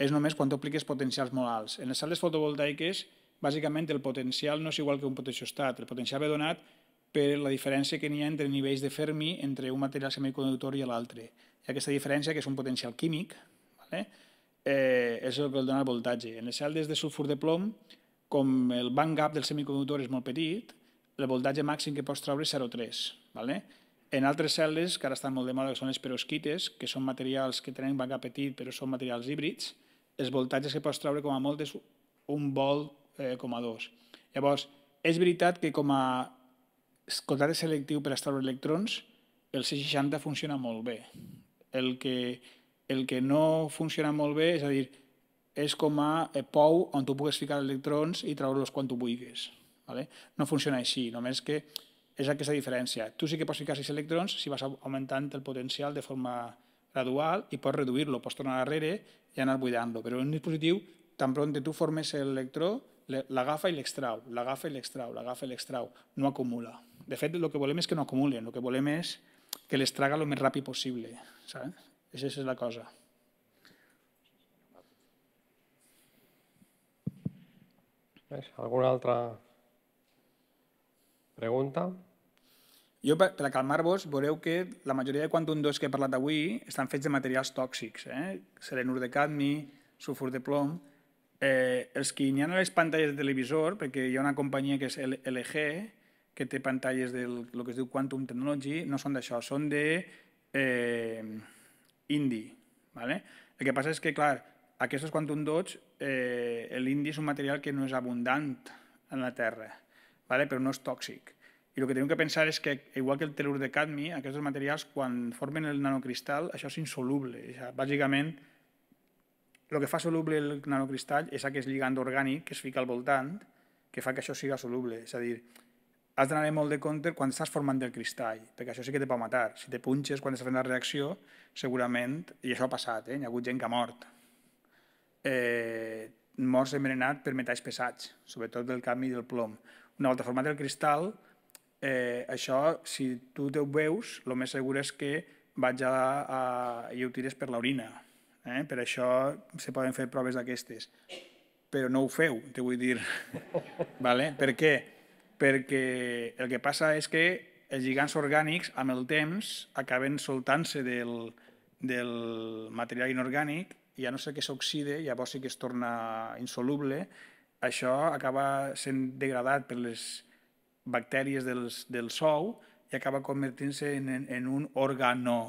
és només quan tu apliques potencials molt alts. En les sales fotovoltaiques, bàsicament, el potencial no és igual que un potenciostat. El potencial ve donat per la diferència que n'hi ha entre nivells de Fermi entre un material semiconductor i l'altre. I aquesta diferència, que és un potencial químic, vale? eh, és el que el dona el voltatge. En les celdes de sulfur de plom, com el band gap del semiconductor és molt petit, el voltatge màxim que pots treure és 0,3. Vale? En altres cel·les, que ara estan molt de moda, que són les perosquites, que són materials que tenen band gap petit però són materials híbrids, els voltatges que pots treure com a molt és un volt eh, com a dos. Llavors, és veritat que com a contracte selectiu per extraure electrons, el C60 funciona molt bé. El que, el que no funciona molt bé, és a dir, és com a eh, pou on tu pugues ficar electrons i treure-los quan tu vulguis. Vale? No funciona així, només que és aquesta diferència. Tu sí que pots ficar 6 electrons si vas augmentant el potencial de forma gradual i pots reduir-lo, pots tornar darrere i anar buidant-lo. Però un dispositiu, tan pront tu formes l'electró, l'agafa i l'extrau, l'agafa i l'extrau, l'agafa i l'extrau, no acumula. De fet, el que volem és que no acumulen, el que volem és que les traga el més ràpid possible. Saps? Aquesta és la cosa. Alguna altra pregunta? Jo, per, per acalmar-vos, veureu que la majoria de quantum 2 que he parlat avui estan fets de materials tòxics, eh? selenur de cadmi, sulfur de plom. Eh, els que n'hi ha a les pantalles de televisor, perquè hi ha una companyia que és LG, que té pantalles del el que es diu Quantum Technology, no són d'això, són de eh, Indie. ¿vale? El que passa és que, clar, aquests quantum dots, eh, l'indi és un material que no és abundant en la Terra, ¿vale? però no és tòxic. I el que tenim que pensar és que, igual que el telur de cadmi, aquests materials, quan formen el nanocristal, això és insoluble. Sigui, bàsicament, el que fa soluble el nanocristall és aquest lligand orgànic que es fica al voltant, que fa que això siga soluble. És a dir, has d'anar molt de compte quan estàs formant el cristall, perquè això sí que te pot matar. Si te punxes quan estàs fent la reacció, segurament, i això ha passat, eh? hi ha hagut gent que ha mort. Eh, morts envenenat per metalls pesats, sobretot del cadmi i del plom. Una volta format el cristal, eh, això, si tu te ho veus, el més segur és que vaig a, a, i ho tires per l'orina. Eh? Per això se poden fer proves d'aquestes. Però no ho feu, te vull dir. [laughs] vale? Per què? Perquè el que passa és que els lligants orgànics, amb el temps, acaben soltant-se del, del material inorgànic i a no ser que s'oxide, llavors sí que es torna insoluble, això acaba sent degradat per les bactèries dels, del sou i acaba convertint-se en, en un òrgano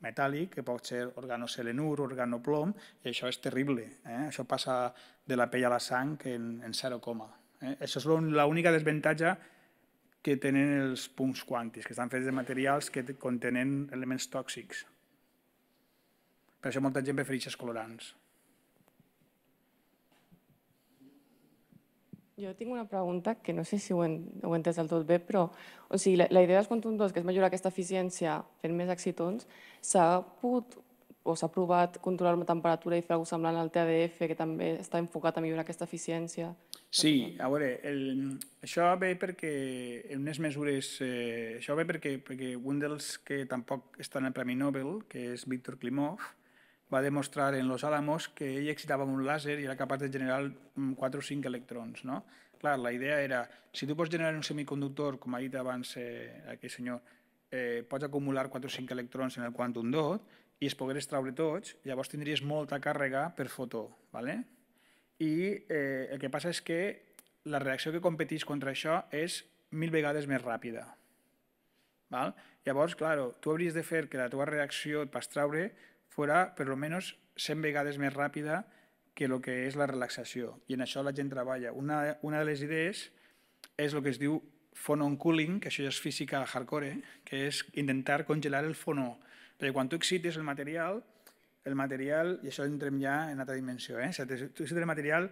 metàl·lic, que pot ser organoselenur, organoplom, i això és terrible. Eh? Això passa de la pell a la sang en, en 0, eh? Això és l'única desventatge que tenen els punts quàntics, que estan fets de materials que contenen elements tòxics. Per això molta gent prefereix els colorants. Jo tinc una pregunta que no sé si ho he, ho he entès del tot bé, però o sigui, la, la idea dels quantum 2, que és millorar aquesta eficiència fent més excitons, s'ha pogut o s'ha provat controlar la temperatura i fer alguna semblant al TADF, que també està enfocat a millorar aquesta eficiència? Sí, a veure, el, això ve perquè en unes mesures... Eh, això ve perquè, perquè un dels que tampoc està en el Premi Nobel, que és Víctor Klimov, va demostrar en Los Alamos que ell excitava un làser i era capaç de generar 4 o 5 electrons. No? Clar, la idea era, si tu pots generar un semiconductor, com ha dit abans eh, aquest senyor, eh, pots acumular 4 o 5 electrons en el quantum dot i es pogués extraure tots, llavors tindries molta càrrega per fotó. ¿vale? I eh, el que passa és que la reacció que competeix contra això és mil vegades més ràpida. Val? Llavors, claro, tu hauries de fer que la teva reacció et pas traure fuera per almenys 100 vegades més ràpida que el que és la relaxació. I en això la gent treballa. Una, una de les idees és el que es diu phonon cooling, que això ja és física hardcore, que és intentar congelar el fonó. Perquè quan tu excites el material, el material, i això entrem ja en altra dimensió, eh? si tu excites el material,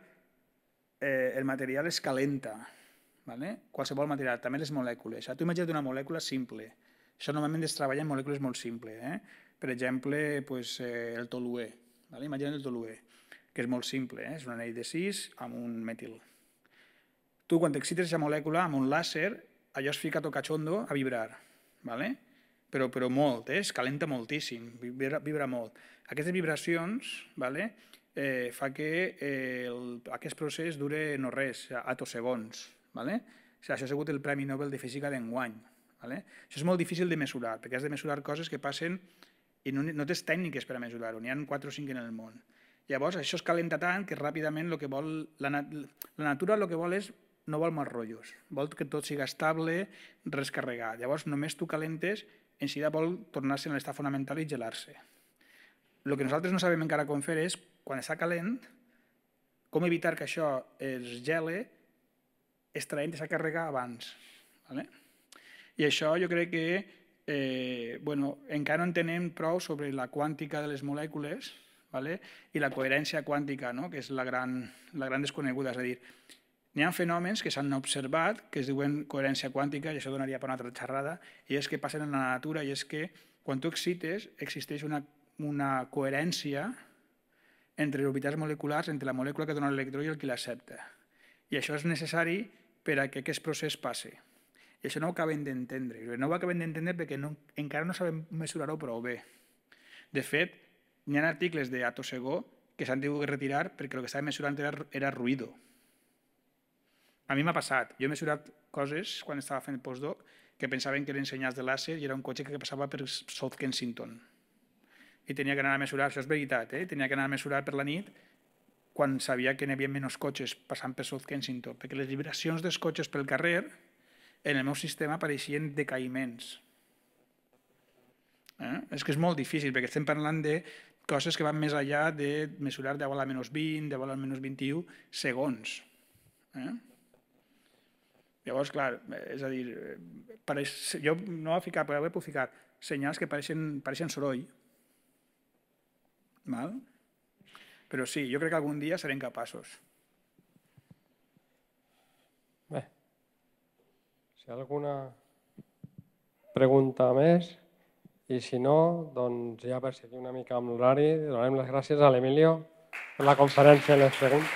eh, el material es calenta, ¿vale? qualsevol material, també les molècules. Tu imagina't una molècula simple. Això normalment es treballa en molècules molt simples. Eh? Per exemple, pues, eh, el toluè. Vale? Imagina't el toluè, que és molt simple, eh? és un anell de 6 amb un metil. Tu, quan excites aquesta molècula amb un làser, allò es fica tot cachondo a vibrar, vale? però, però molt, eh? es calenta moltíssim, vibra, vibra molt. Aquestes vibracions vale? eh, fa que eh, el, aquest procés dure no res, atosegons. Vale? O sigui, això ha sigut el Premi Nobel de Física d'enguany. Vale? Això és molt difícil de mesurar, perquè has de mesurar coses que passen i no, no tens tècniques per a mesurar-ho, n'hi ha 4 o 5 en el món. Llavors, això es calenta tant que ràpidament el que vol, la, la natura el que vol és no vol més rotllos, vol que tot siga estable, rescarregat. Llavors, només tu calentes, en si vol tornar-se en l'estat fonamental i gelar-se. El que nosaltres no sabem encara com fer és, quan està calent, com evitar que això es gele extraient aquesta càrrega abans. ¿vale? I això jo crec que eh, bueno, encara no entenem prou sobre la quàntica de les molècules ¿vale? i la coherència quàntica, no? que és la gran, la gran desconeguda. És a dir, N'hi ha fenòmens que s'han observat, que es diuen coherència quàntica, i això donaria per una altra xerrada, i és que passen en la natura, i és que quan tu excites existeix una, una coherència entre orbitats moleculars, entre la molècula que dona l'electró i el que l'accepta. I això és necessari per a que aquest procés passi. I això no ho acabem d'entendre. No ho acabem d'entendre perquè no, encara no sabem mesurar-ho prou bé. De fet, hi ha articles d'Ato Segó que s'han tingut que retirar perquè el que estava mesurant era, era ruïdo. A mi m'ha passat. Jo he mesurat coses quan estava fent el postdoc que pensaven que eren senyals de làser i era un cotxe que passava per South Kensington. I tenia que anar a mesurar, això és veritat, eh? tenia que anar a mesurar per la nit quan sabia que n'hi havia menys cotxes passant per South Kensington, perquè les vibracions dels cotxes pel carrer en el meu sistema apareixien decaïments. Eh? És que és molt difícil, perquè estem parlant de coses que van més enllà de mesurar de a menys 20, de a menys 21 segons. Eh? Llavors, clar, és a dir, pareix, jo no he ficat, però puc ficar senyals que pareixen, pareixen soroll. Val? Però sí, jo crec que algun dia serem capaços. Bé, hi ha alguna pregunta més, i si no, doncs ja per seguir una mica amb l'horari, donem les gràcies a l'Emilio per la conferència i les preguntes.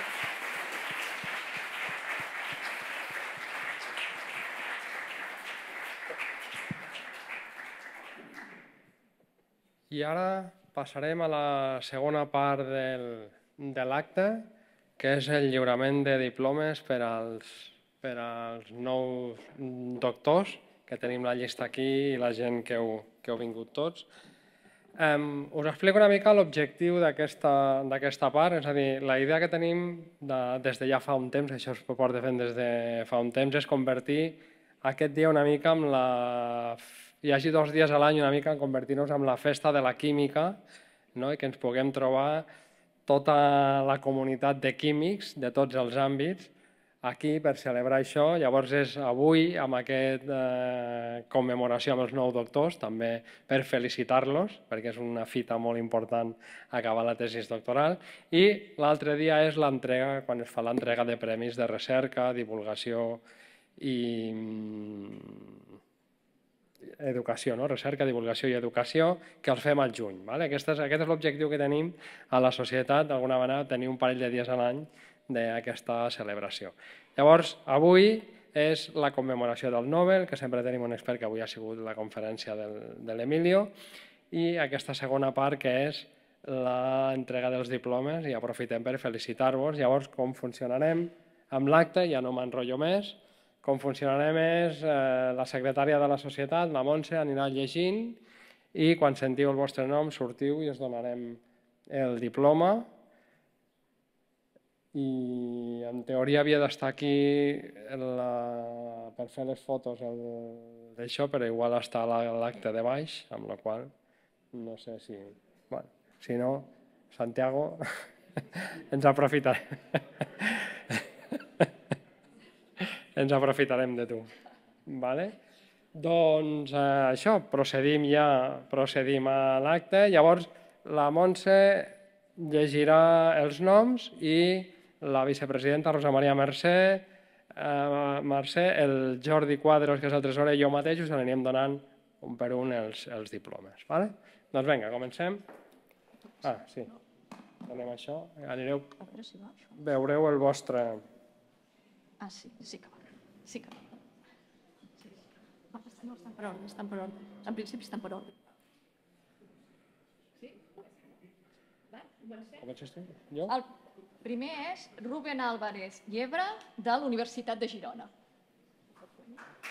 I ara passarem a la segona part del, de l'acte, que és el lliurament de diplomes per als, per als nous doctors, que tenim la llista aquí i la gent que heu, que heu vingut tots. Um, us explico una mica l'objectiu d'aquesta part, és a dir, la idea que tenim de, des de ja fa un temps, això es porta fent des de fa un temps, és convertir aquest dia una mica amb la hi hagi dos dies a l'any una mica en convertir-nos en la festa de la química no? i que ens puguem trobar tota la comunitat de químics de tots els àmbits aquí per celebrar això. Llavors és avui amb aquesta eh, commemoració amb els nou doctors, també per felicitar-los, perquè és una fita molt important acabar la tesis doctoral. I l'altre dia és l'entrega, quan es fa l'entrega de premis de recerca, divulgació i educació, no? recerca, divulgació i educació, que els fem al juny. Vale? Aquest és, aquest és l'objectiu que tenim a la societat, d'alguna manera, tenir un parell de dies a l'any d'aquesta celebració. Llavors, avui és la commemoració del Nobel, que sempre tenim un expert que avui ha sigut la conferència del, de l'Emilio, i aquesta segona part que és l'entrega dels diplomes i aprofitem per felicitar-vos. Llavors, com funcionarem amb l'acte, ja no m'enrotllo més, com funcionarem és eh, la secretària de la societat, la Montse, anirà llegint i quan sentiu el vostre nom sortiu i us donarem el diploma i en teoria havia d'estar aquí la, per fer les fotos d'això, però igual està l'acte de baix, amb la qual no sé si... Bueno, si no, Santiago, [laughs] ens aprofitarem [laughs] ens aprofitarem de tu. Vale? Doncs eh, això, procedim ja procedim a l'acte. Llavors, la Montse llegirà els noms i la vicepresidenta Rosa Maria Mercè, eh, Mercè, el Jordi Quadros, que és el tresorer, i jo mateix us anirem donant un per un els, els diplomes. Vale? Doncs vinga, comencem. Ah, sí. Anem això. Anireu... Veureu el vostre... Ah, sí, sí que va. Sí que... Sí. No, estan per ordre, estan per ordre. En principi estan per ordre. Sí? Comences tu? Jo? El primer és Rubén Álvarez Llebre, de la Universitat de Girona.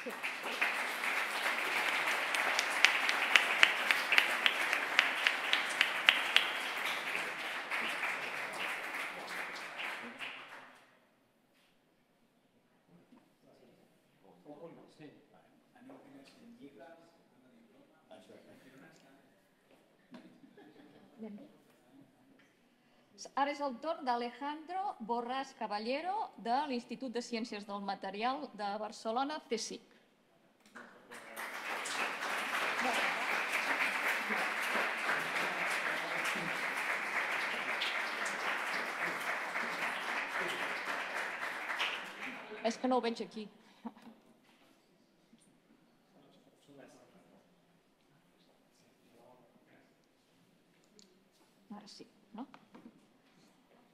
Sí. Ara és el torn d'Alejandro Borràs Caballero de l'Institut de Ciències del Material de Barcelona, CSIC. És que no ho veig aquí. Ara sí, no?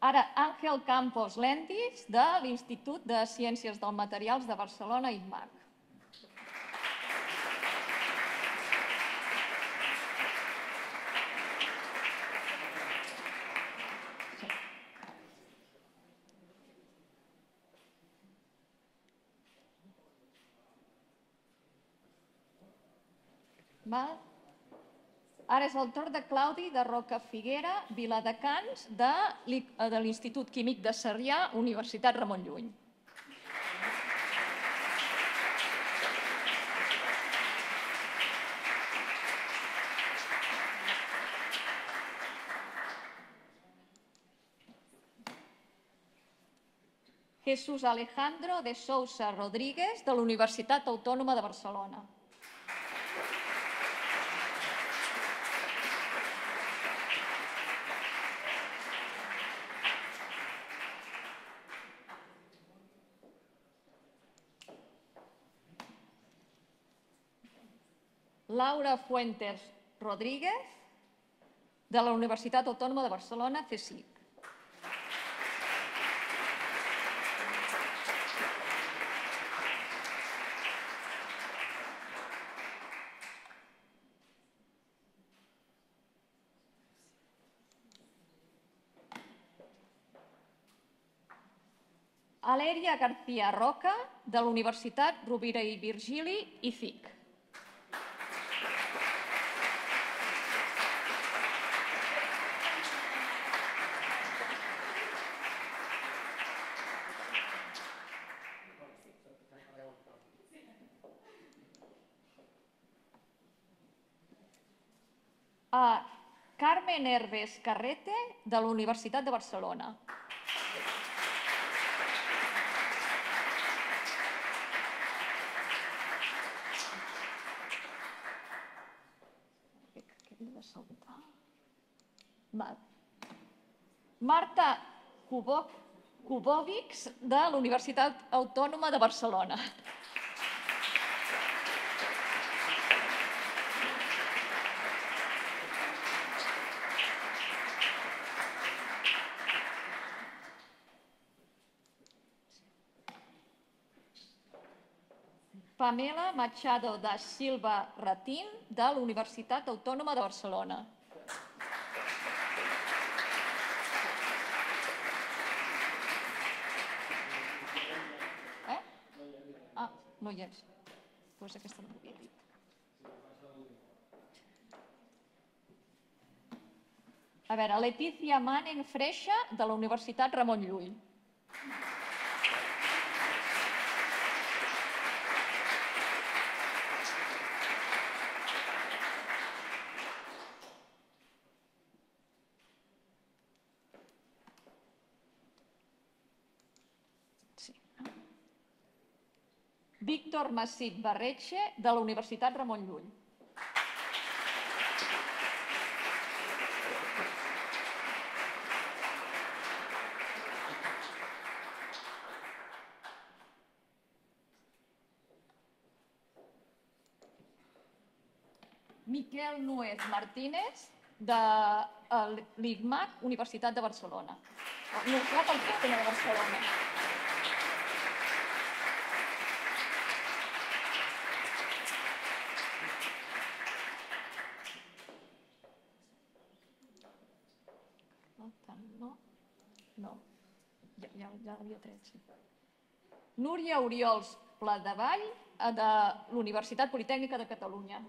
Ara, Àngel Campos Lentis, de l'Institut de Ciències del Materials de Barcelona, IMAC. Val? Ara és el torn de Claudi de Roca Figuera, Viladecans, de l'I- de l'Institut Químic de Sarrià, Universitat Ramon Llull. Jesús Alejandro de Sousa Rodríguez, de la Universitat Autònoma de Barcelona. Laura Fuentes Rodríguez, de la Universitat Autònoma de Barcelona, CSIC. Alèria García Roca, de la Universitat Rovira i Virgili, IFIC. a Herbes Carrete, de la Universitat de Barcelona. Marta Kubo- Kubovics, de la Universitat Autònoma de Barcelona. Pamela Machado da Silva Ratín, de la Universitat Autònoma de Barcelona. Eh? Ah, no hi és. Doncs aquesta no l'havia dit. A veure, Letícia Manen Freixa, de la Universitat Ramon Llull. Sí. Víctor Massit Barretxe, de la Universitat Ramon Llull. Miquel Nuez Martínez, de eh, l'ICMAC, Universitat de Barcelona. Universitat Autònoma de Barcelona. No, tant, no? No. Ja, l'havia tret, sí. Núria Oriols Pladevall, eh, de l'Universitat Politècnica de Catalunya.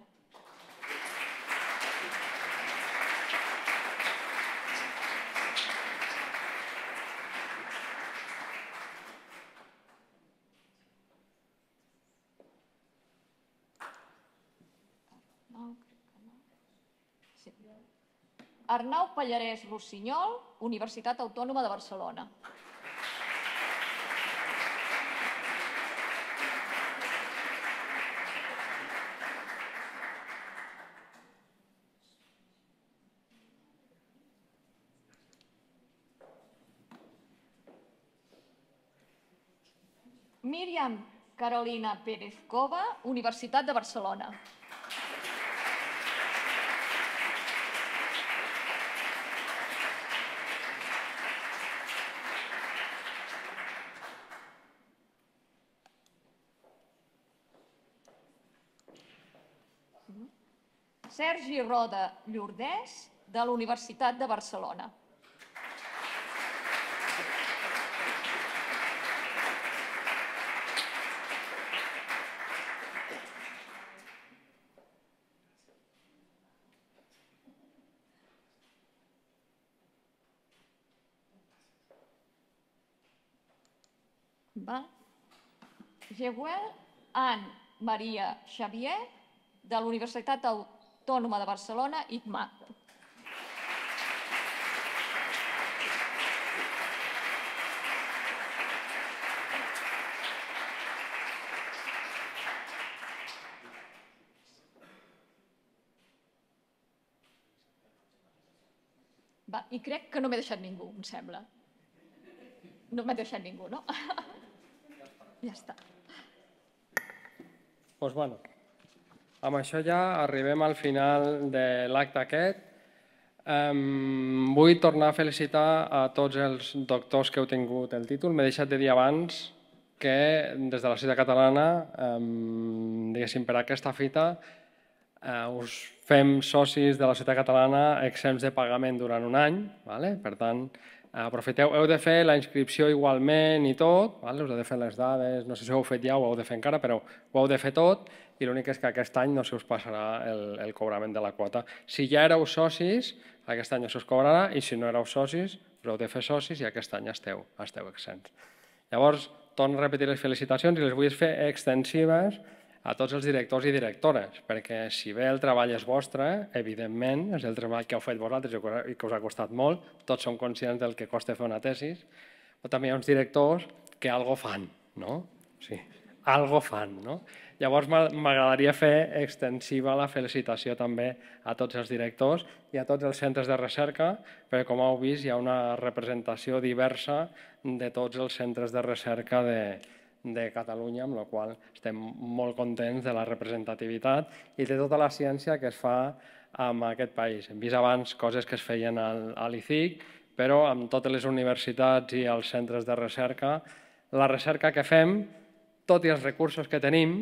Arnau Pallarès Rossinyol, Universitat Autònoma de Barcelona. Míriam Carolina Pérez Cova, Universitat de Barcelona. Sergi Roda Llordès, de la Universitat de Barcelona. Va. Jewel Ann Maria Xavier, de la Universitat Autònoma de Barcelona, ICMAC. Va, I crec que no m'he deixat ningú, em sembla. No m'he deixat ningú, no? [laughs] ja està. Doncs bueno, amb això ja arribem al final de l'acte aquest. Um, vull tornar a felicitar a tots els doctors que heu tingut el títol. M'he deixat de dir abans que des de la Ciutat Catalana, um, diguéssim, per aquesta fita, uh, us fem socis de la Ciutat Catalana exempts de pagament durant un any. Vale? Per tant, aprofiteu, heu de fer la inscripció igualment i tot, vale? us heu de fer les dades, no sé si ho heu fet ja o ho heu de fer encara, però ho heu de fer tot i l'únic és que aquest any no se us passarà el, el cobrament de la quota. Si ja éreu socis, aquest any se us cobrarà i si no éreu socis, us heu de fer socis i aquest any esteu, esteu exempts. Llavors, torno a repetir les felicitacions i les vull fer extensives a tots els directors i directores, perquè si bé el treball és vostre, evidentment, és el treball que heu fet vosaltres i que us ha costat molt, tots som conscients del que costa fer una tesis, però també hi ha uns directors que algo fan, no? Sí, algo fan, no? Llavors m'agradaria fer extensiva la felicitació també a tots els directors i a tots els centres de recerca, perquè com heu vist hi ha una representació diversa de tots els centres de recerca de, de Catalunya, amb la qual estem molt contents de la representativitat i de tota la ciència que es fa en aquest país. Hem vist abans coses que es feien a l'ICIC, però amb totes les universitats i els centres de recerca, la recerca que fem, tot i els recursos que tenim,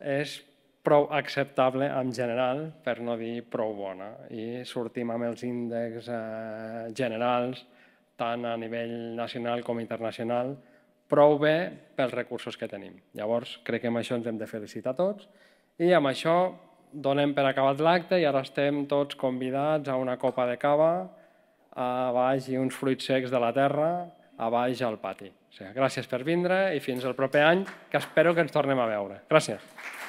és prou acceptable en general, per no dir prou bona. I sortim amb els índexs eh, generals, tant a nivell nacional com internacional, prou bé pels recursos que tenim. Llavors, crec que amb això ens hem de felicitar tots i amb això donem per acabat l'acte i ara estem tots convidats a una copa de cava, a baix i uns fruits secs de la terra, a baix al pati. O sigui, gràcies per vindre i fins al proper any, que espero que ens tornem a veure. Gràcies.